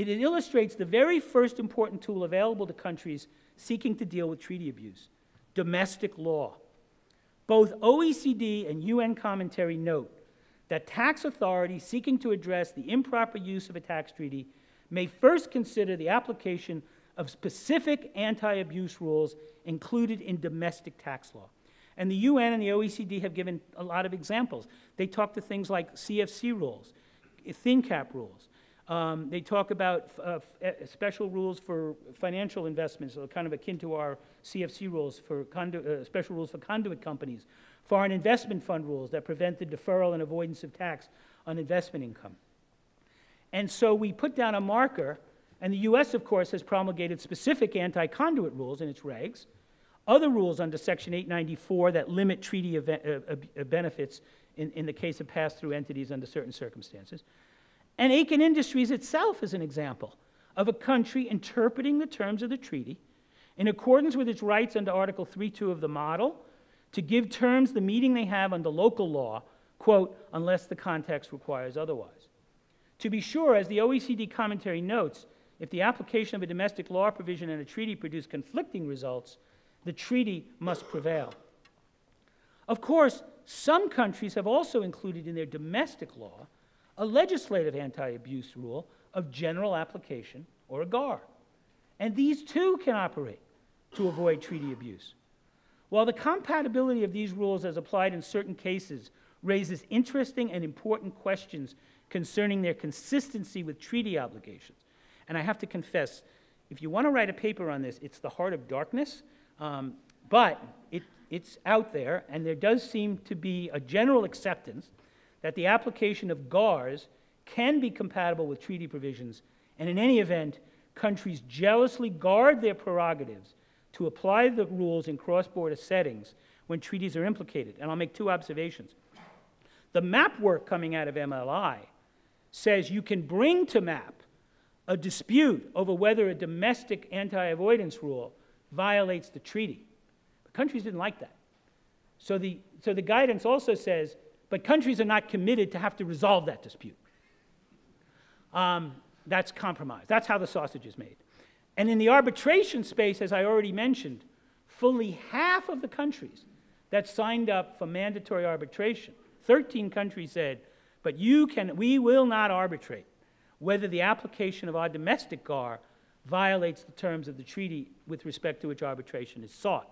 it illustrates the very first important tool available to countries seeking to deal with treaty abuse domestic law. Both OECD and UN commentary note that tax authorities seeking to address the improper use of a tax treaty may first consider the application of specific anti abuse rules included in domestic tax law. And the UN and the OECD have given a lot of examples. They talk to things like CFC rules, thin cap rules. Um, they talk about uh, uh, special rules for financial investments, so kind of akin to our CFC rules for uh, special rules for conduit companies, foreign investment fund rules that prevent the deferral and avoidance of tax on investment income. And so we put down a marker, and the US, of course, has promulgated specific anti conduit rules in its regs, other rules under Section 894 that limit treaty uh, uh, benefits in, in the case of pass through entities under certain circumstances. And Aiken Industries itself is an example of a country interpreting the terms of the treaty in accordance with its rights under Article 3.2 of the model to give terms the meaning they have under local law, quote, unless the context requires otherwise. To be sure, as the OECD commentary notes, if the application of a domestic law provision and a treaty produce conflicting results, the treaty must prevail. Of course, some countries have also included in their domestic law a legislative anti abuse rule of general application, or a GAAR. And these too can operate to avoid treaty abuse. While the compatibility of these rules as applied in certain cases raises interesting and important questions concerning their consistency with treaty obligations, and I have to confess, if you want to write a paper on this, it's the heart of darkness, um, but it, it's out there, and there does seem to be a general acceptance that the application of GAARs can be compatible with treaty provisions, and in any event, countries jealously guard their prerogatives to apply the rules in cross border settings when treaties are implicated. And I'll make two observations. The map work coming out of MLI says you can bring to map a dispute over whether a domestic anti avoidance rule violates the treaty. But countries didn't like that. So the, so the guidance also says, but countries are not committed to have to resolve that dispute. Um, that's compromise. That's how the sausage is made. And in the arbitration space, as I already mentioned, fully half of the countries that signed up for mandatory arbitration, 13 countries said, but you can, we will not arbitrate whether the application of our domestic GAAR violates the terms of the treaty with respect to which arbitration is sought.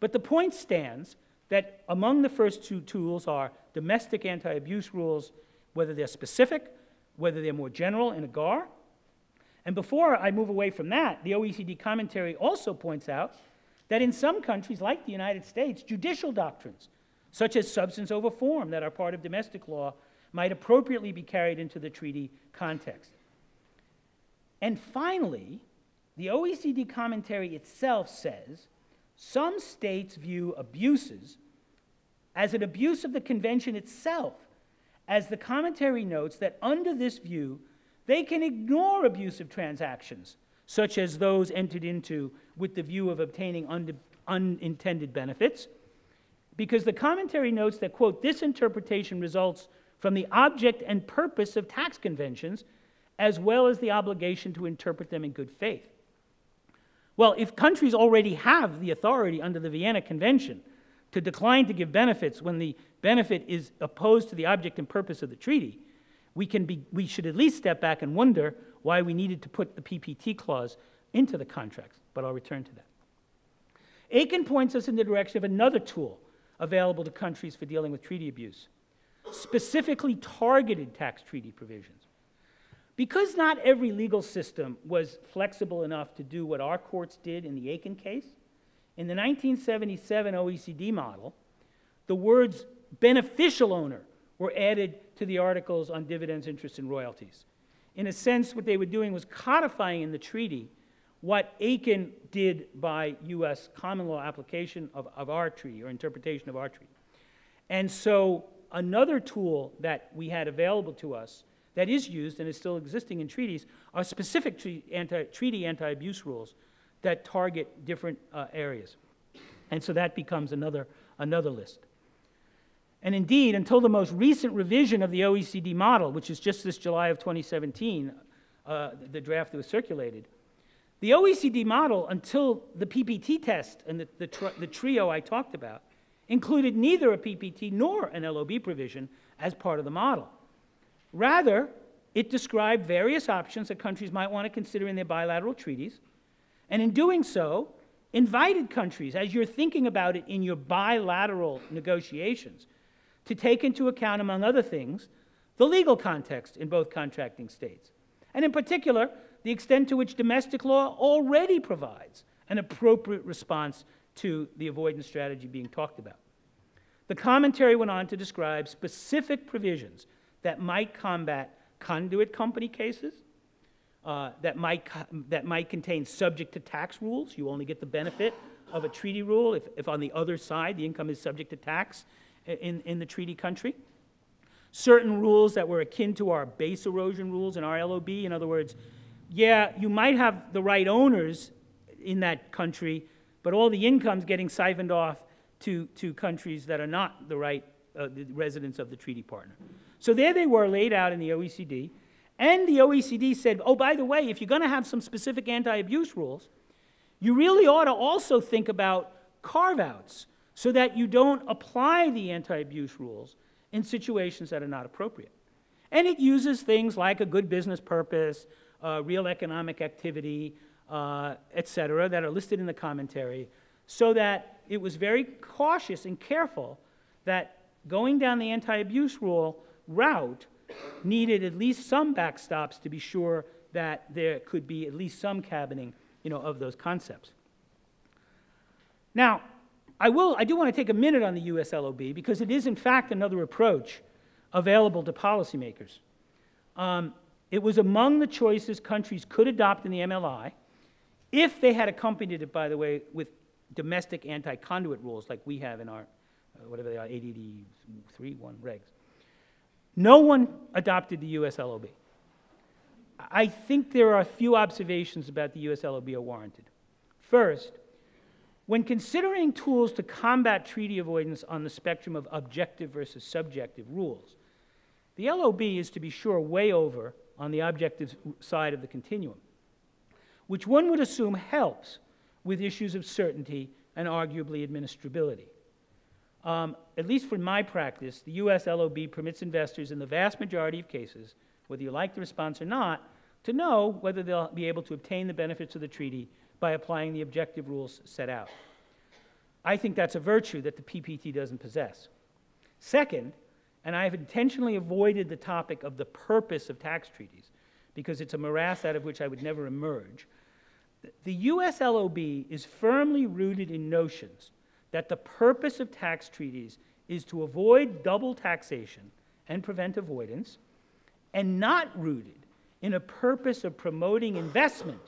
But the point stands that among the first two tools are domestic anti abuse rules, whether they're specific, whether they're more general in a GAAR, and before I move away from that, the OECD commentary also points out that in some countries, like the United States, judicial doctrines, such as substance over form, that are part of domestic law, might appropriately be carried into the treaty context. And finally, the OECD commentary itself says some states view abuses as an abuse of the convention itself, as the commentary notes that under this view, they can ignore abusive transactions, such as those entered into with the view of obtaining un unintended benefits, because the commentary notes that, quote, this interpretation results from the object and purpose of tax conventions, as well as the obligation to interpret them in good faith. Well, if countries already have the authority under the Vienna Convention to decline to give benefits when the benefit is opposed to the object and purpose of the treaty, we, can be, we should at least step back and wonder why we needed to put the PPT clause into the contracts, but I'll return to that. Aiken points us in the direction of another tool available to countries for dealing with treaty abuse, specifically targeted tax treaty provisions. Because not every legal system was flexible enough to do what our courts did in the Aiken case, in the 1977 OECD model, the words beneficial owner were added to the articles on dividends, interest, and royalties. In a sense, what they were doing was codifying in the treaty what Aiken did by U.S. common law application of, of our treaty or interpretation of our treaty. And so, another tool that we had available to us that is used and is still existing in treaties are specific treaty anti abuse rules that target different uh, areas. And so that becomes another, another list. And indeed, until the most recent revision of the OECD model, which is just this July of 2017, uh, the draft that was circulated, the OECD model, until the PPT test and the, the, the trio I talked about, included neither a PPT nor an LOB provision as part of the model. Rather, it described various options that countries might want to consider in their bilateral treaties, and in doing so, invited countries, as you're thinking about it in your bilateral negotiations, to take into account, among other things, the legal context in both contracting states, and in particular, the extent to which domestic law already provides an appropriate response to the avoidance strategy being talked about. The commentary went on to describe specific provisions that might combat conduit company cases, uh, that, might, that might contain subject to tax rules. You only get the benefit of a treaty rule if, if on the other side the income is subject to tax in, in the treaty country. Certain rules that were akin to our base erosion rules in our LOB. In other words, yeah, you might have the right owners in that country, but all the income's getting siphoned off to, to countries that are not the right uh, the residents of the treaty partner. So there they were laid out in the OECD. And the OECD said, oh, by the way, if you're going to have some specific anti abuse rules, you really ought to also think about carve outs so that you don't apply the anti abuse rules in situations that are not appropriate. And it uses things like a good business purpose, uh, real economic activity, uh, et cetera, that are listed in the commentary, so that it was very cautious and careful that going down the anti abuse rule route needed at least some backstops to be sure that there could be at least some cabining you know, of those concepts. Now, I, will, I do want to take a minute on the USLOB because it is, in fact, another approach available to policymakers. Um, it was among the choices countries could adopt in the MLI if they had accompanied it, by the way, with domestic anti conduit rules like we have in our, uh, whatever they are, 883 1 regs. No one adopted the USLOB. I think there are a few observations about the USLOB are warranted. First, when considering tools to combat treaty avoidance on the spectrum of objective versus subjective rules, the LOB is to be sure way over on the objective side of the continuum, which one would assume helps with issues of certainty and arguably administrability. Um, at least for my practice, the US LOB permits investors in the vast majority of cases, whether you like the response or not, to know whether they'll be able to obtain the benefits of the treaty by applying the objective rules set out. I think that's a virtue that the PPT doesn't possess. Second, and I have intentionally avoided the topic of the purpose of tax treaties because it's a morass out of which I would never emerge. The US LOB is firmly rooted in notions that the purpose of tax treaties is to avoid double taxation and prevent avoidance, and not rooted in a purpose of promoting investment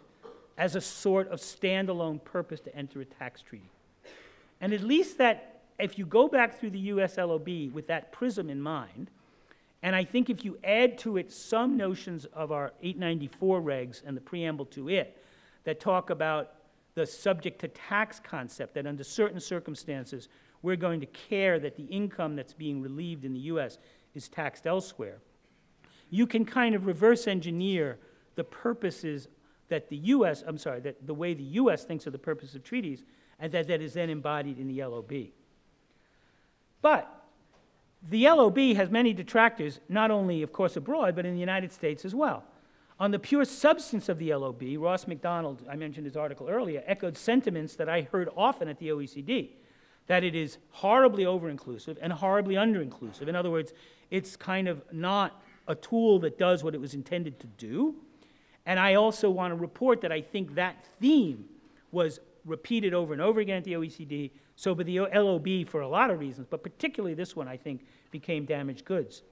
as a sort of standalone purpose to enter a tax treaty. And at least that, if you go back through the US LOB with that prism in mind, and I think if you add to it some notions of our 894 regs and the preamble to it that talk about the subject to tax concept, that under certain circumstances we're going to care that the income that's being relieved in the US is taxed elsewhere, you can kind of reverse engineer the purposes that the US, I'm sorry, that the way the US thinks of the purpose of treaties, and that, that is then embodied in the LOB. But the LOB has many detractors, not only, of course, abroad, but in the United States as well. On the pure substance of the LOB, Ross Macdonald, I mentioned his article earlier, echoed sentiments that I heard often at the OECD that it is horribly over inclusive and horribly under inclusive. In other words, it's kind of not a tool that does what it was intended to do. And I also want to report that I think that theme was repeated over and over again at the OECD, so by the LOB for a lot of reasons, but particularly this one, I think, became damaged goods.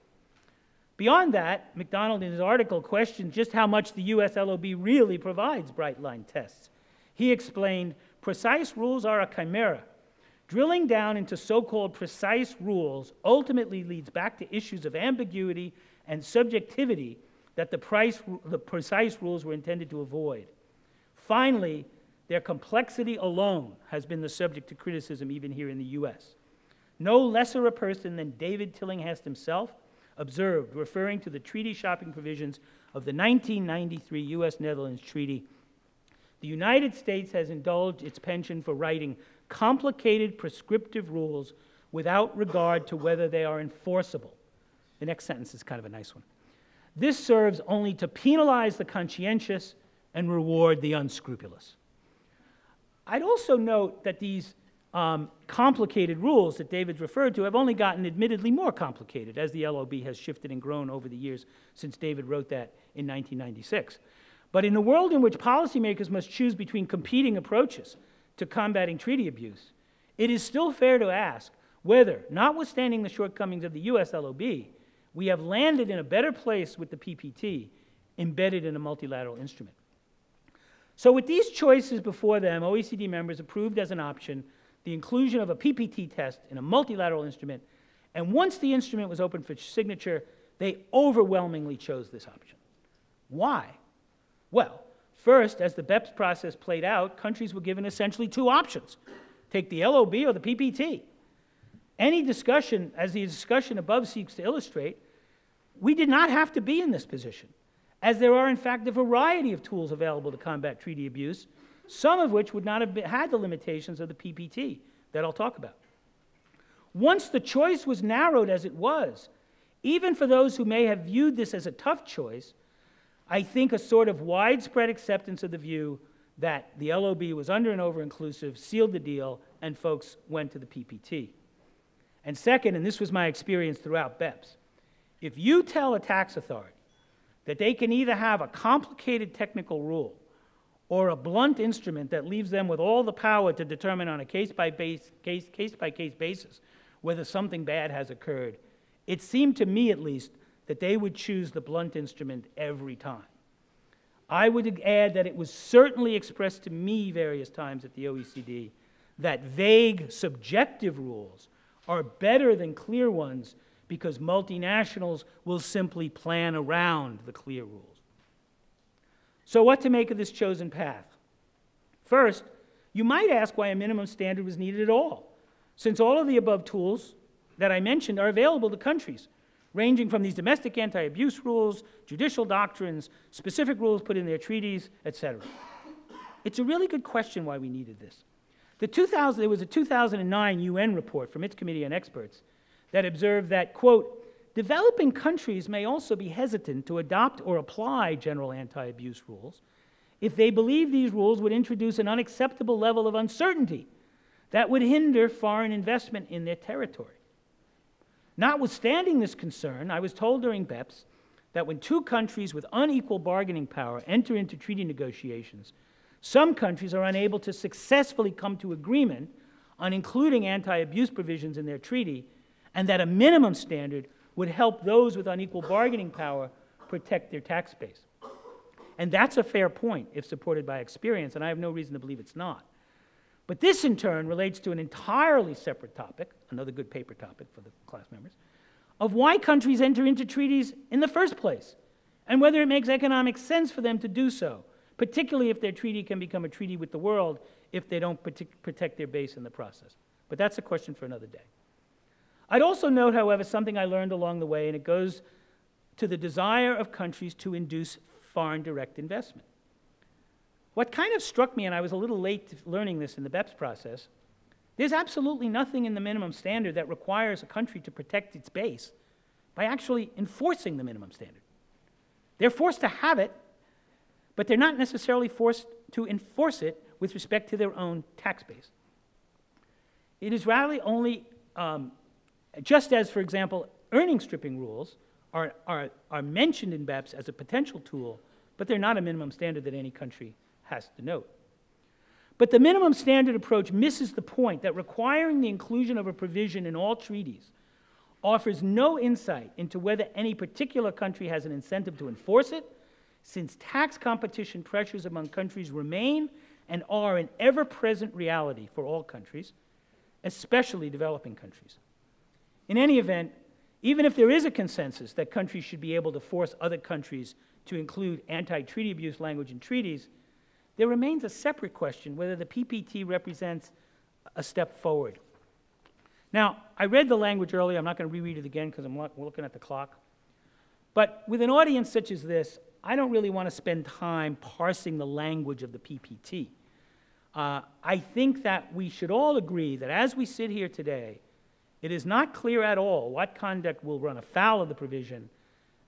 Beyond that, McDonald in his article questioned just how much the US LOB really provides bright line tests. He explained precise rules are a chimera. Drilling down into so called precise rules ultimately leads back to issues of ambiguity and subjectivity that the, price, the precise rules were intended to avoid. Finally, their complexity alone has been the subject to criticism even here in the US. No lesser a person than David Tillinghast himself observed, referring to the treaty shopping provisions of the 1993 US Netherlands Treaty. The United States has indulged its penchant for writing complicated prescriptive rules without regard to whether they are enforceable. The next sentence is kind of a nice one. This serves only to penalize the conscientious and reward the unscrupulous. I'd also note that these um, complicated rules that David's referred to have only gotten admittedly more complicated as the LOB has shifted and grown over the years since David wrote that in 1996. But in a world in which policymakers must choose between competing approaches to combating treaty abuse, it is still fair to ask whether, notwithstanding the shortcomings of the US LOB, we have landed in a better place with the PPT embedded in a multilateral instrument. So, with these choices before them, OECD members approved as an option the inclusion of a PPT test in a multilateral instrument, and once the instrument was open for signature, they overwhelmingly chose this option. Why? Well, first, as the BEPS process played out, countries were given essentially two options take the LOB or the PPT. Any discussion, as the discussion above seeks to illustrate, we did not have to be in this position, as there are, in fact, a variety of tools available to combat treaty abuse, some of which would not have been, had the limitations of the PPT that I'll talk about. Once the choice was narrowed as it was, even for those who may have viewed this as a tough choice, I think a sort of widespread acceptance of the view that the LOB was under and over inclusive sealed the deal and folks went to the PPT. And second, and this was my experience throughout BEPS, if you tell a tax authority that they can either have a complicated technical rule or a blunt instrument that leaves them with all the power to determine on a case by case, case by case basis whether something bad has occurred, it seemed to me at least that they would choose the blunt instrument every time. I would add that it was certainly expressed to me various times at the OECD that vague, subjective rules are better than clear ones because multinationals will simply plan around the clear rules. So, what to make of this chosen path? First, you might ask why a minimum standard was needed at all, since all of the above tools that I mentioned are available to countries, ranging from these domestic anti abuse rules, judicial doctrines, specific rules put in their treaties, etc. It's a really good question why we needed this. The 2000, there was a 2009 UN report from its committee on experts that observed that, quote, developing countries may also be hesitant to adopt or apply general anti abuse rules if they believe these rules would introduce an unacceptable level of uncertainty that would hinder foreign investment in their territory. Notwithstanding this concern, I was told during BEPS that when two countries with unequal bargaining power enter into treaty negotiations, some countries are unable to successfully come to agreement on including anti abuse provisions in their treaty and that a minimum standard would help those with unequal bargaining power protect their tax base. And that's a fair point if supported by experience, and I have no reason to believe it's not. But this, in turn, relates to an entirely separate topic, another good paper topic for the class members, of why countries enter into treaties in the first place, and whether it makes economic sense for them to do so, particularly if their treaty can become a treaty with the world if they don't protect their base in the process. But that's a question for another day. I'd also note, however, something I learned along the way, and it goes to the desire of countries to induce foreign direct investment. What kind of struck me, and I was a little late learning this in the BEPS process, there's absolutely nothing in the minimum standard that requires a country to protect its base by actually enforcing the minimum standard. They're forced to have it, but they're not necessarily forced to enforce it with respect to their own tax base. It is rather only um, just as, for example, earning stripping rules are, are, are mentioned in BEPS as a potential tool, but they're not a minimum standard that any country has to note. But the minimum standard approach misses the point that requiring the inclusion of a provision in all treaties offers no insight into whether any particular country has an incentive to enforce it, since tax competition pressures among countries remain and are an ever present reality for all countries, especially developing countries. In any event, even if there is a consensus that countries should be able to force other countries to include anti treaty abuse language in treaties, there remains a separate question whether the PPT represents a step forward. Now, I read the language earlier. I'm not going to reread it again because I'm looking at the clock. But with an audience such as this, I don't really want to spend time parsing the language of the PPT. Uh, I think that we should all agree that as we sit here today, it is not clear at all what conduct will run afoul of the provision,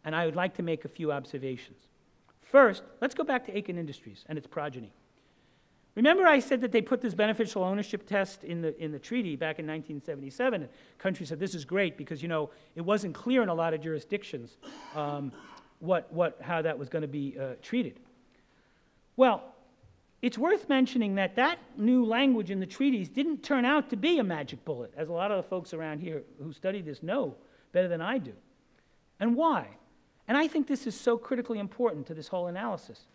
and I would like to make a few observations. First, let's go back to Aiken Industries and its progeny. Remember, I said that they put this beneficial ownership test in the, in the treaty back in 1977. And countries said this is great because, you know, it wasn't clear in a lot of jurisdictions um, what, what, how that was going to be uh, treated. Well, it's worth mentioning that that new language in the treaties didn't turn out to be a magic bullet, as a lot of the folks around here who study this know better than I do. And why? And I think this is so critically important to this whole analysis.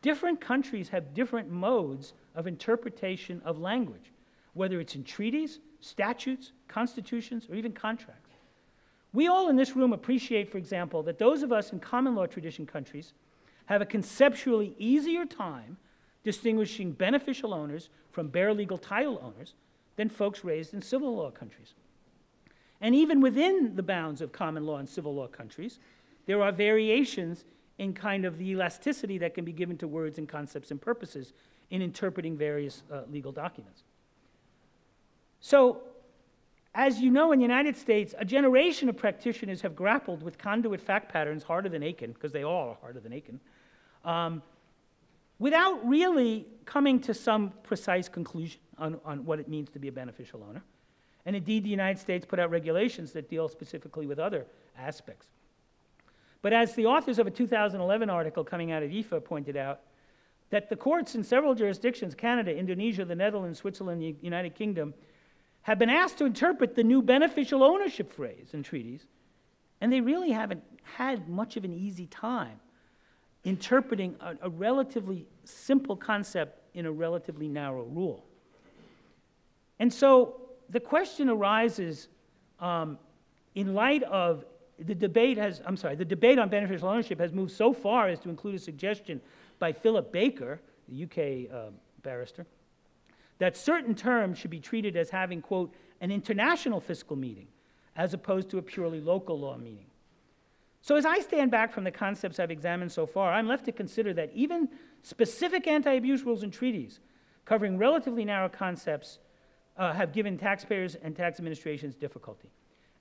Different countries have different modes of interpretation of language, whether it's in treaties, statutes, constitutions, or even contracts. We all in this room appreciate, for example, that those of us in common law tradition countries have a conceptually easier time distinguishing beneficial owners from bare legal title owners than folks raised in civil law countries. And even within the bounds of common law and civil law countries, there are variations in kind of the elasticity that can be given to words and concepts and purposes in interpreting various uh, legal documents. So, as you know, in the United States, a generation of practitioners have grappled with conduit fact patterns harder than Aiken, because they all are harder than Aiken, um, without really coming to some precise conclusion on, on what it means to be a beneficial owner. And indeed, the United States put out regulations that deal specifically with other aspects. But as the authors of a 2011 article coming out of IFA pointed out, that the courts in several jurisdictions, Canada, Indonesia, the Netherlands, Switzerland, the United Kingdom, have been asked to interpret the new beneficial ownership phrase in treaties, and they really haven't had much of an easy time interpreting a, a relatively simple concept in a relatively narrow rule. And so the question arises um, in light of the debate has, I'm sorry, the debate on beneficial ownership has moved so far as to include a suggestion by Philip Baker, the UK uh, barrister, that certain terms should be treated as having, quote, an international fiscal meaning, as opposed to a purely local law meaning. So, as I stand back from the concepts I've examined so far, I'm left to consider that even specific anti abuse rules and treaties covering relatively narrow concepts uh, have given taxpayers and tax administrations difficulty.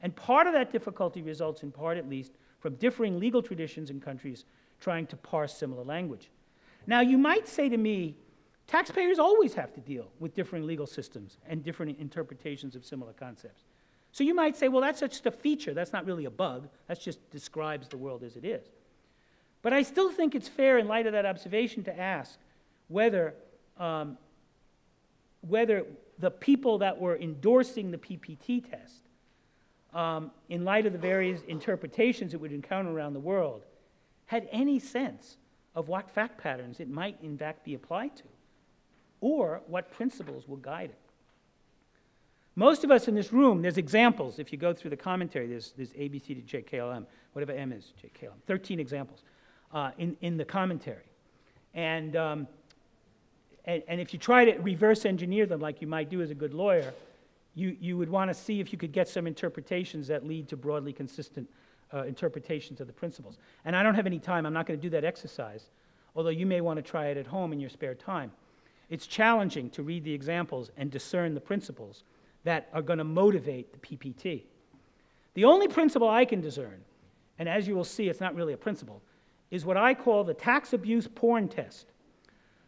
And part of that difficulty results, in part at least, from differing legal traditions in countries trying to parse similar language. Now, you might say to me, taxpayers always have to deal with differing legal systems and different interpretations of similar concepts. So you might say, well, that's just a feature. That's not really a bug. That just describes the world as it is. But I still think it's fair, in light of that observation, to ask whether, um, whether the people that were endorsing the PPT test um, in light of the various interpretations it would encounter around the world, had any sense of what fact patterns it might in fact be applied to, or what principles will guide it. Most of us in this room, there's examples. If you go through the commentary, there's, there's ABC to JKLM, whatever M is, JKLM, 13 examples uh, in, in the commentary. And, um, and, and if you try to reverse engineer them like you might do as a good lawyer, you, you would want to see if you could get some interpretations that lead to broadly consistent uh, interpretations of the principles. And I don't have any time, I'm not going to do that exercise, although you may want to try it at home in your spare time. It's challenging to read the examples and discern the principles that are going to motivate the PPT. The only principle I can discern, and as you will see, it's not really a principle, is what I call the tax abuse porn test.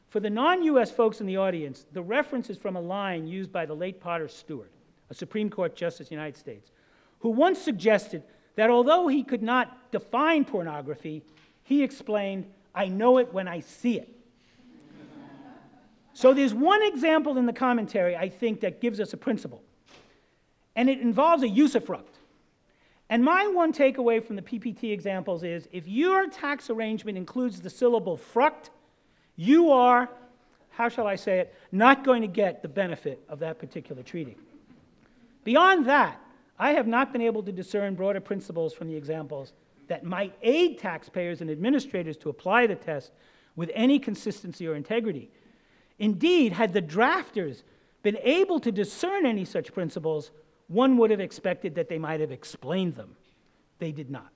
For the non US folks in the audience, the reference is from a line used by the late Potter Stewart a Supreme Court Justice of the United States, who once suggested that although he could not define pornography, he explained, I know it when I see it. so there's one example in the commentary, I think, that gives us a principle, and it involves a usufruct. And my one takeaway from the PPT examples is if your tax arrangement includes the syllable fruct, you are, how shall I say it, not going to get the benefit of that particular treaty. Beyond that, I have not been able to discern broader principles from the examples that might aid taxpayers and administrators to apply the test with any consistency or integrity. Indeed, had the drafters been able to discern any such principles, one would have expected that they might have explained them. They did not.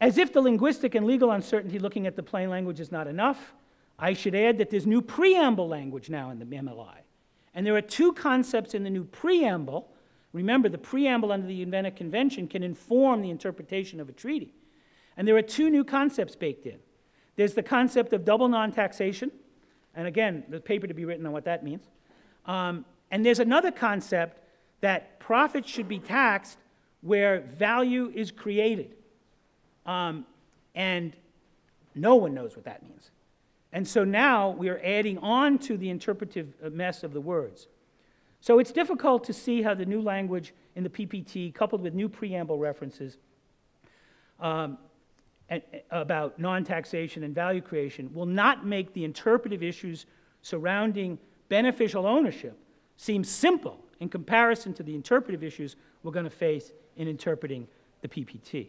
As if the linguistic and legal uncertainty looking at the plain language is not enough, I should add that there's new preamble language now in the MLI. And there are two concepts in the new preamble. Remember, the preamble under the Vienna Convention can inform the interpretation of a treaty. And there are two new concepts baked in. There's the concept of double non taxation, and again, the paper to be written on what that means. Um, and there's another concept that profits should be taxed where value is created. Um, and no one knows what that means. And so now we are adding on to the interpretive mess of the words. So it's difficult to see how the new language in the PPT, coupled with new preamble references um, and, about non taxation and value creation, will not make the interpretive issues surrounding beneficial ownership seem simple in comparison to the interpretive issues we're going to face in interpreting the PPT.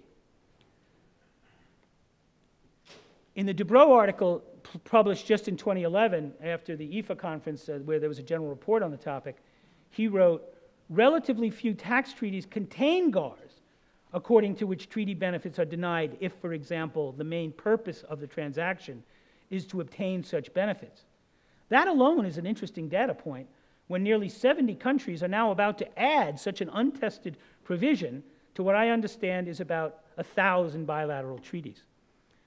In the Dubrow article, published just in 2011 after the IFA conference, uh, where there was a general report on the topic, he wrote Relatively few tax treaties contain GAARs, according to which treaty benefits are denied if, for example, the main purpose of the transaction is to obtain such benefits. That alone is an interesting data point when nearly 70 countries are now about to add such an untested provision to what I understand is about a thousand bilateral treaties.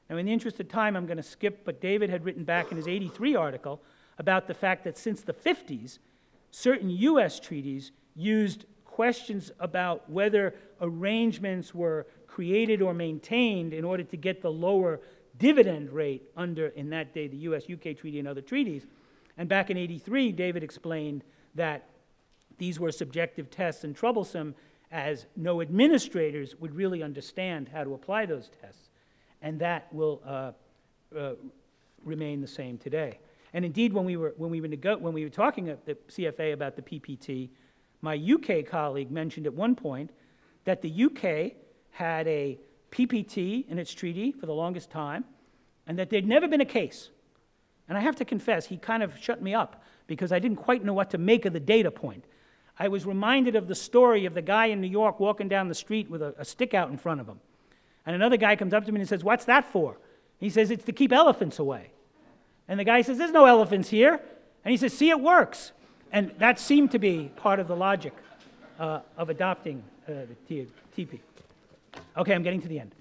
Now, in the interest of time, I'm going to skip, but David had written back in his 83 article about the fact that since the 50s, certain U.S. treaties used questions about whether arrangements were created or maintained in order to get the lower dividend rate under, in that day, the US UK treaty and other treaties. And back in 83, David explained that these were subjective tests and troublesome as no administrators would really understand how to apply those tests. And that will uh, uh, remain the same today. And indeed, when we were, when we were, when we were talking at the CFA about the PPT, my UK colleague mentioned at one point that the UK had a PPT in its treaty for the longest time, and that there'd never been a case. And I have to confess, he kind of shut me up because I didn't quite know what to make of the data point. I was reminded of the story of the guy in New York walking down the street with a, a stick out in front of him. And another guy comes up to me and says, What's that for? He says, It's to keep elephants away. And the guy says, There's no elephants here. And he says, See, it works. And that seemed to be part of the logic uh, of adopting uh, the TP. Okay, I'm getting to the end.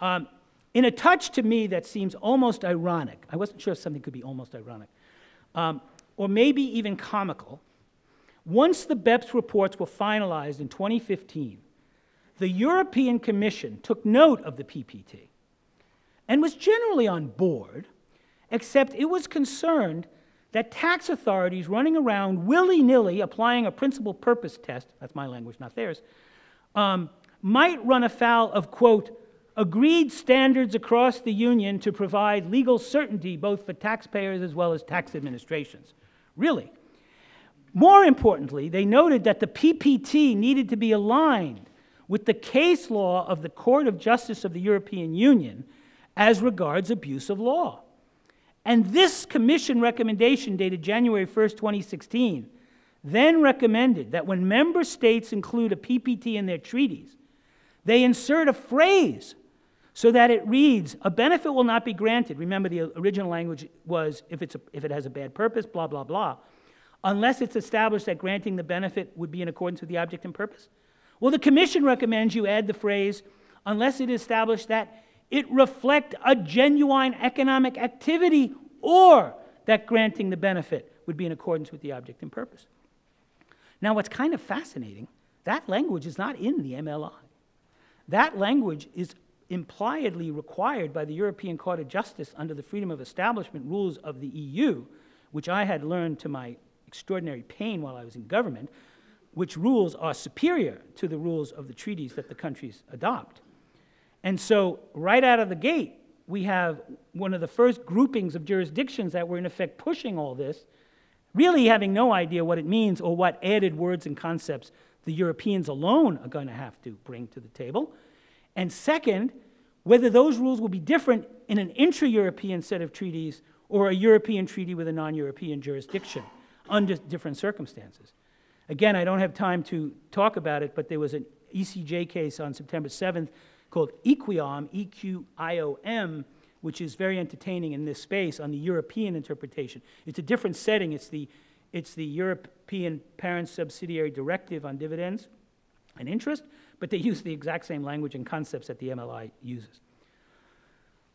Um, in a touch to me that seems almost ironic, I wasn't sure if something could be almost ironic, um, or maybe even comical, once the BEPS reports were finalized in 2015, the European Commission took note of the PPT and was generally on board, except it was concerned that tax authorities running around willy nilly applying a principal purpose test, that's my language, not theirs, um, might run afoul of, quote, agreed standards across the union to provide legal certainty both for taxpayers as well as tax administrations. Really. More importantly, they noted that the PPT needed to be aligned with the case law of the Court of Justice of the European Union as regards abuse of law. And this commission recommendation, dated January 1st, 2016, then recommended that when member states include a PPT in their treaties, they insert a phrase so that it reads, a benefit will not be granted. Remember, the original language was if, it's a, if it has a bad purpose, blah, blah, blah, unless it's established that granting the benefit would be in accordance with the object and purpose. Well, the Commission recommends you add the phrase, unless it is established that it reflect a genuine economic activity or that granting the benefit would be in accordance with the object and purpose. Now, what's kind of fascinating, that language is not in the MLI. That language is impliedly required by the European Court of Justice under the freedom of establishment rules of the EU, which I had learned to my extraordinary pain while I was in government, which rules are superior to the rules of the treaties that the countries adopt. And so, right out of the gate, we have one of the first groupings of jurisdictions that were in effect pushing all this, really having no idea what it means or what added words and concepts the Europeans alone are going to have to bring to the table. And second, whether those rules will be different in an intra European set of treaties or a European treaty with a non European jurisdiction under different circumstances. Again, I don't have time to talk about it, but there was an ECJ case on September 7th called Equiom, E Q I O M, which is very entertaining in this space on the European interpretation. It's a different setting, it's the, it's the European Parent Subsidiary Directive on Dividends and Interest, but they use the exact same language and concepts that the MLI uses.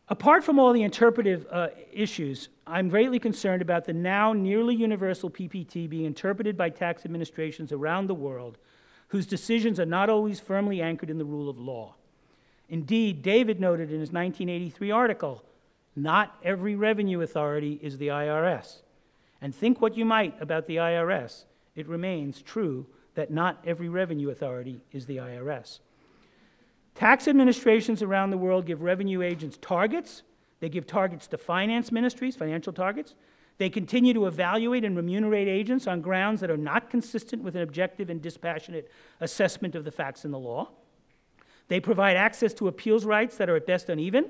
Apart from all the interpretive uh, issues, I'm greatly concerned about the now nearly universal PPT being interpreted by tax administrations around the world whose decisions are not always firmly anchored in the rule of law. Indeed, David noted in his 1983 article not every revenue authority is the IRS. And think what you might about the IRS, it remains true that not every revenue authority is the IRS. Tax administrations around the world give revenue agents targets. They give targets to finance ministries, financial targets. They continue to evaluate and remunerate agents on grounds that are not consistent with an objective and dispassionate assessment of the facts in the law. They provide access to appeals rights that are at best uneven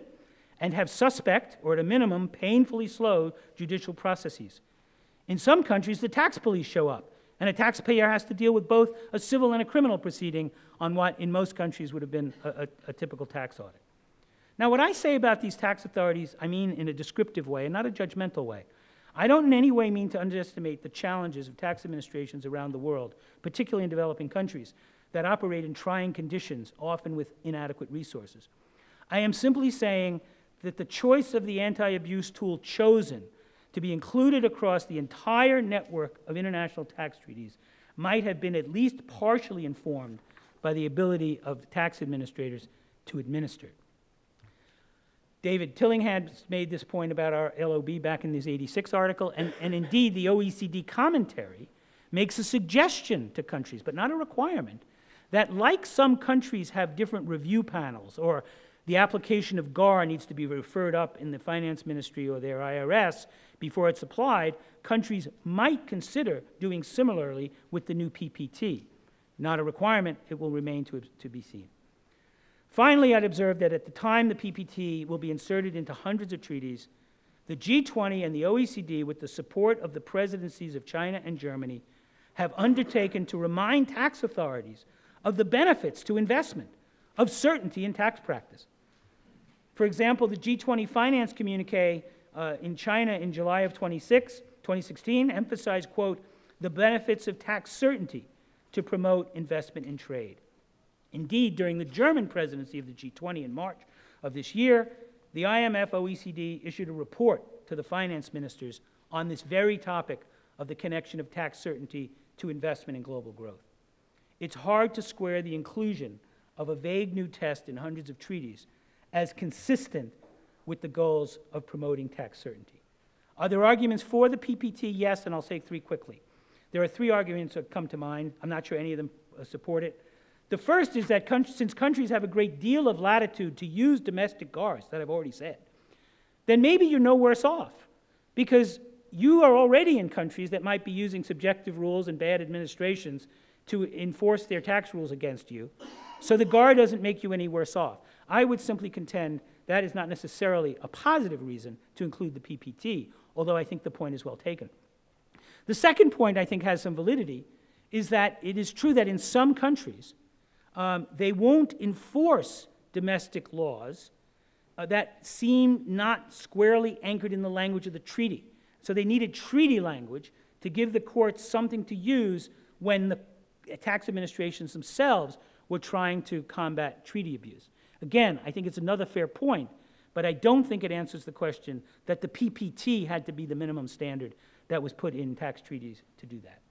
and have suspect, or at a minimum, painfully slow judicial processes. In some countries, the tax police show up and a taxpayer has to deal with both a civil and a criminal proceeding on what in most countries would have been a, a, a typical tax audit. Now, what I say about these tax authorities, I mean in a descriptive way and not a judgmental way. I don't in any way mean to underestimate the challenges of tax administrations around the world, particularly in developing countries that operate in trying conditions, often with inadequate resources. I am simply saying that the choice of the anti abuse tool chosen to be included across the entire network of international tax treaties might have been at least partially informed by the ability of tax administrators to administer it. David Tillinghast made this point about our LOB back in his 86 article, and, and indeed the OECD commentary makes a suggestion to countries, but not a requirement, that like some countries have different review panels, or the application of GAAR needs to be referred up in the finance ministry or their IRS before it's applied, countries might consider doing similarly with the new PPT. Not a requirement, it will remain to, to be seen. Finally, I'd observe that at the time the PPT will be inserted into hundreds of treaties, the G20 and the OECD, with the support of the presidencies of China and Germany, have undertaken to remind tax authorities of the benefits to investment, of certainty in tax practice. For example, the G20 finance communique uh, in China in July of 26, 2016 emphasized, quote, the benefits of tax certainty to promote investment in trade. Indeed, during the German presidency of the G20 in March of this year, the IMF OECD issued a report to the finance ministers on this very topic of the connection of tax certainty to investment and global growth. It's hard to square the inclusion of a vague new test in hundreds of treaties as consistent with the goals of promoting tax certainty. Are there arguments for the PPT? Yes, and I'll say three quickly. There are three arguments that come to mind. I'm not sure any of them uh, support it. The first is that since countries have a great deal of latitude to use domestic GAARs, that I've already said, then maybe you're no worse off because you are already in countries that might be using subjective rules and bad administrations to enforce their tax rules against you. So the GAAR doesn't make you any worse off. I would simply contend that is not necessarily a positive reason to include the PPT, although I think the point is well taken. The second point I think has some validity is that it is true that in some countries, um, they won't enforce domestic laws uh, that seem not squarely anchored in the language of the treaty. So they needed treaty language to give the courts something to use when the tax administrations themselves were trying to combat treaty abuse. Again, I think it's another fair point, but I don't think it answers the question that the PPT had to be the minimum standard that was put in tax treaties to do that.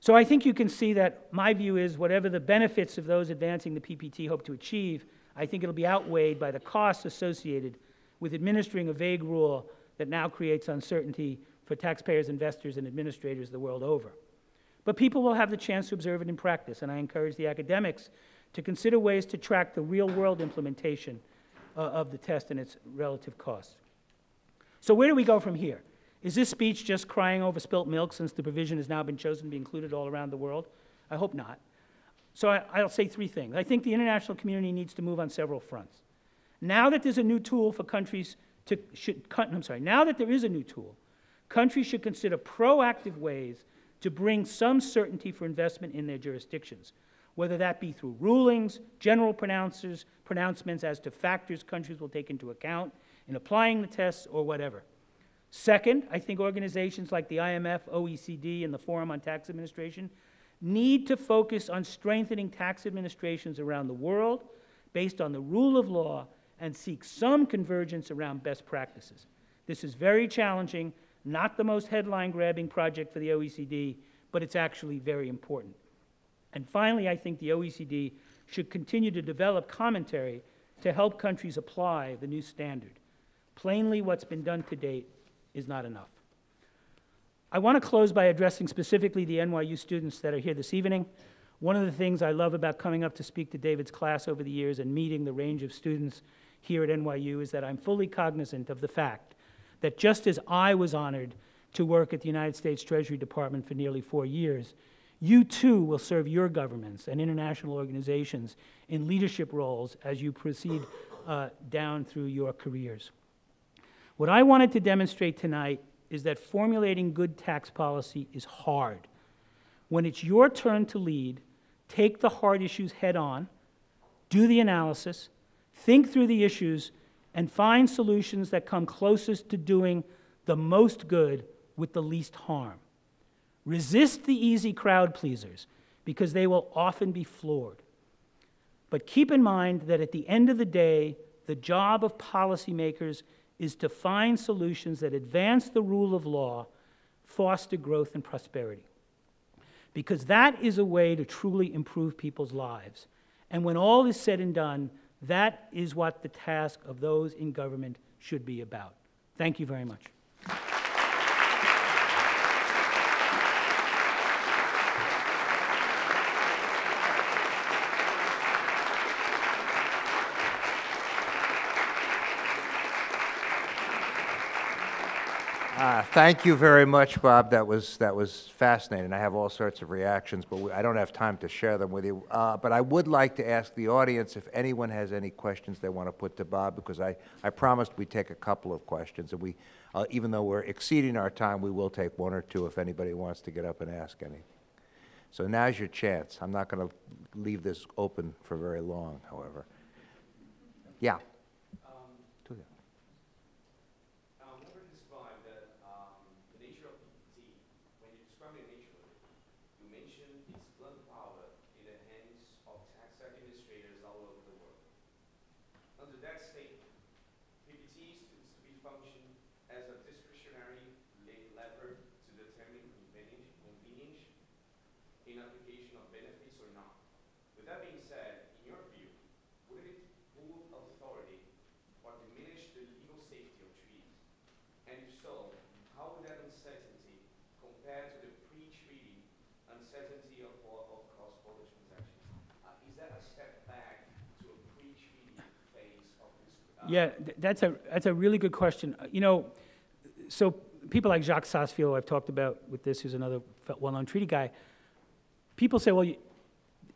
So I think you can see that my view is whatever the benefits of those advancing the PPT hope to achieve, I think it'll be outweighed by the costs associated with administering a vague rule that now creates uncertainty for taxpayers, investors, and administrators the world over. But people will have the chance to observe it in practice, and I encourage the academics to consider ways to track the real world implementation uh, of the test and its relative costs. So, where do we go from here? Is this speech just crying over spilt milk since the provision has now been chosen to be included all around the world? I hope not. So I, will say three things. I think the international community needs to move on several fronts. Now that there's a new tool for countries to, should, I'm sorry, now that there is a new tool, countries should consider proactive ways to bring some certainty for investment in their jurisdictions, whether that be through rulings, general pronouncements as to factors countries will take into account in applying the tests, or whatever. Second, I think organizations like the IMF, OECD, and the Forum on Tax Administration need to focus on strengthening tax administrations around the world based on the rule of law and seek some convergence around best practices. This is very challenging, not the most headline grabbing project for the OECD, but it's actually very important. And finally, I think the OECD should continue to develop commentary to help countries apply the new standard. Plainly, what's been done to date is not enough. I want to close by addressing specifically the NYU students that are here this evening. One of the things I love about coming up to speak to David's class over the years and meeting the range of students here at NYU is that I'm fully cognizant of the fact that just as I was honored to work at the United States Treasury Department for nearly four years, you too will serve your governments and international organizations in leadership roles as you proceed uh, down through your careers. What I wanted to demonstrate tonight is that formulating good tax policy is hard. When it's your turn to lead, take the hard issues head on, do the analysis, think through the issues, and find solutions that come closest to doing the most good with the least harm. Resist the easy crowd pleasers because they will often be floored. But keep in mind that at the end of the day, the job of policymakers is to find solutions that advance the rule of law, foster growth and prosperity. Because that is a way to truly improve people's lives. And when all is said and done, that is what the task of those in government should be about. Thank you very much. Uh, Thank you very much, Bob. That was, that was fascinating. I have all sorts of reactions, but we- I don't have time to share them with you. Uh, But I would like to ask the audience if anyone has any questions they want to put to Bob, because I, I promised we'd take a couple of questions, and we, uh, even though we're exceeding our time, we will take one or two if anybody wants to get up and ask any. So now's your chance. I'm not going to leave this open for very long, however. Yeah. To you. Um, I wanted to describe that um, the nature of PPT, when you're describing the nature of it, you mentioned its blunt power in the hands of tax administrators all over the world. Under that statement, PPT is to be function as a discretionary le- lever to determine convenience, convenience in application of benefits or not. With that being said, in your view, would it pull authority or diminish the legal safety of treaties? And if so, how would that uncertainty compare to the pre-treaty uncertainty of, of cross-border transactions? Uh, is that a step back to a pre-treaty phase of this? uh, Yeah, th- that's a, that's a really good question. Uh, You know, so people like Jacques Sasseville, I've talked about with this, who's another well-known treaty guy, people say, well, you-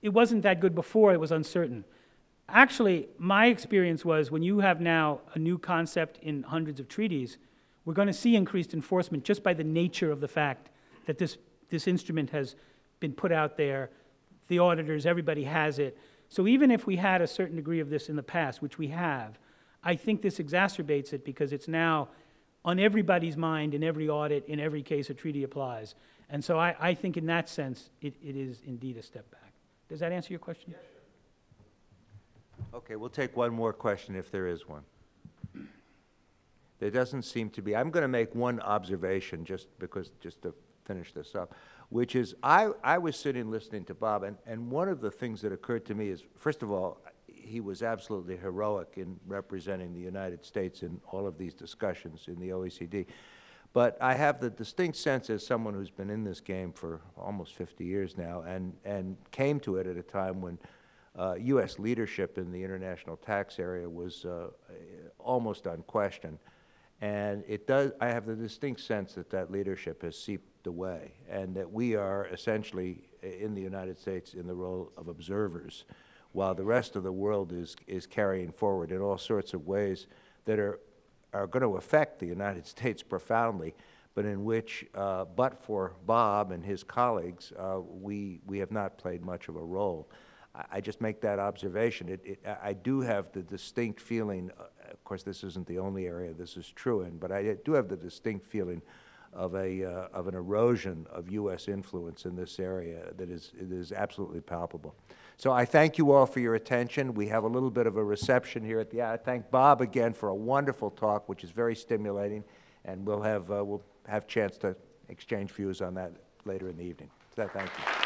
it wasn't that good before, it was uncertain. Actually, my experience was when you have now a new concept in hundreds of treaties, we're going to see increased enforcement just by the nature of the fact that this, this instrument has been put out there, the auditors, everybody has it. So even if we had a certain degree of this in the past, which we have, I think this exacerbates it because it's now on everybody's mind in every audit, in every case a treaty applies. And so I, I think in that sense, it, it is indeed a step back. Does that answer your question? Okay, we'll take one more question if there is one. There doesn't seem to be. I'm going to make one observation just because, just to finish this up, which is I, I was sitting listening to Bob, and, and one of the things that occurred to me is, first of all, he was absolutely heroic in representing the United States in all of these discussions in the OECD. But I have the distinct sense as someone who's been in this game for almost 50 years now and, and came to it at a time when uh, U.S. leadership in the international tax area was uh, almost unquestioned. And it does, I have the distinct sense that that leadership has seeped away and that we are essentially in the United States in the role of observers while the rest of the world is, is carrying forward in all sorts of ways that are, are going to affect the United States profoundly, but in which, uh, but for Bob and his colleagues, uh, we, we have not played much of a role. I, just make that observation. It, it, I do have the distinct feeling, uh, of course, this isn't the only area this is true in, but I do have the distinct feeling of a, uh, of an erosion of U.S. influence in this area that is, is absolutely palpable. So I thank you all for your attention. We have a little bit of a reception here at the, I thank Bob again for a wonderful talk, which is very stimulating, and we'll have, uh, we'll have chance to exchange views on that later in the evening. So thank you.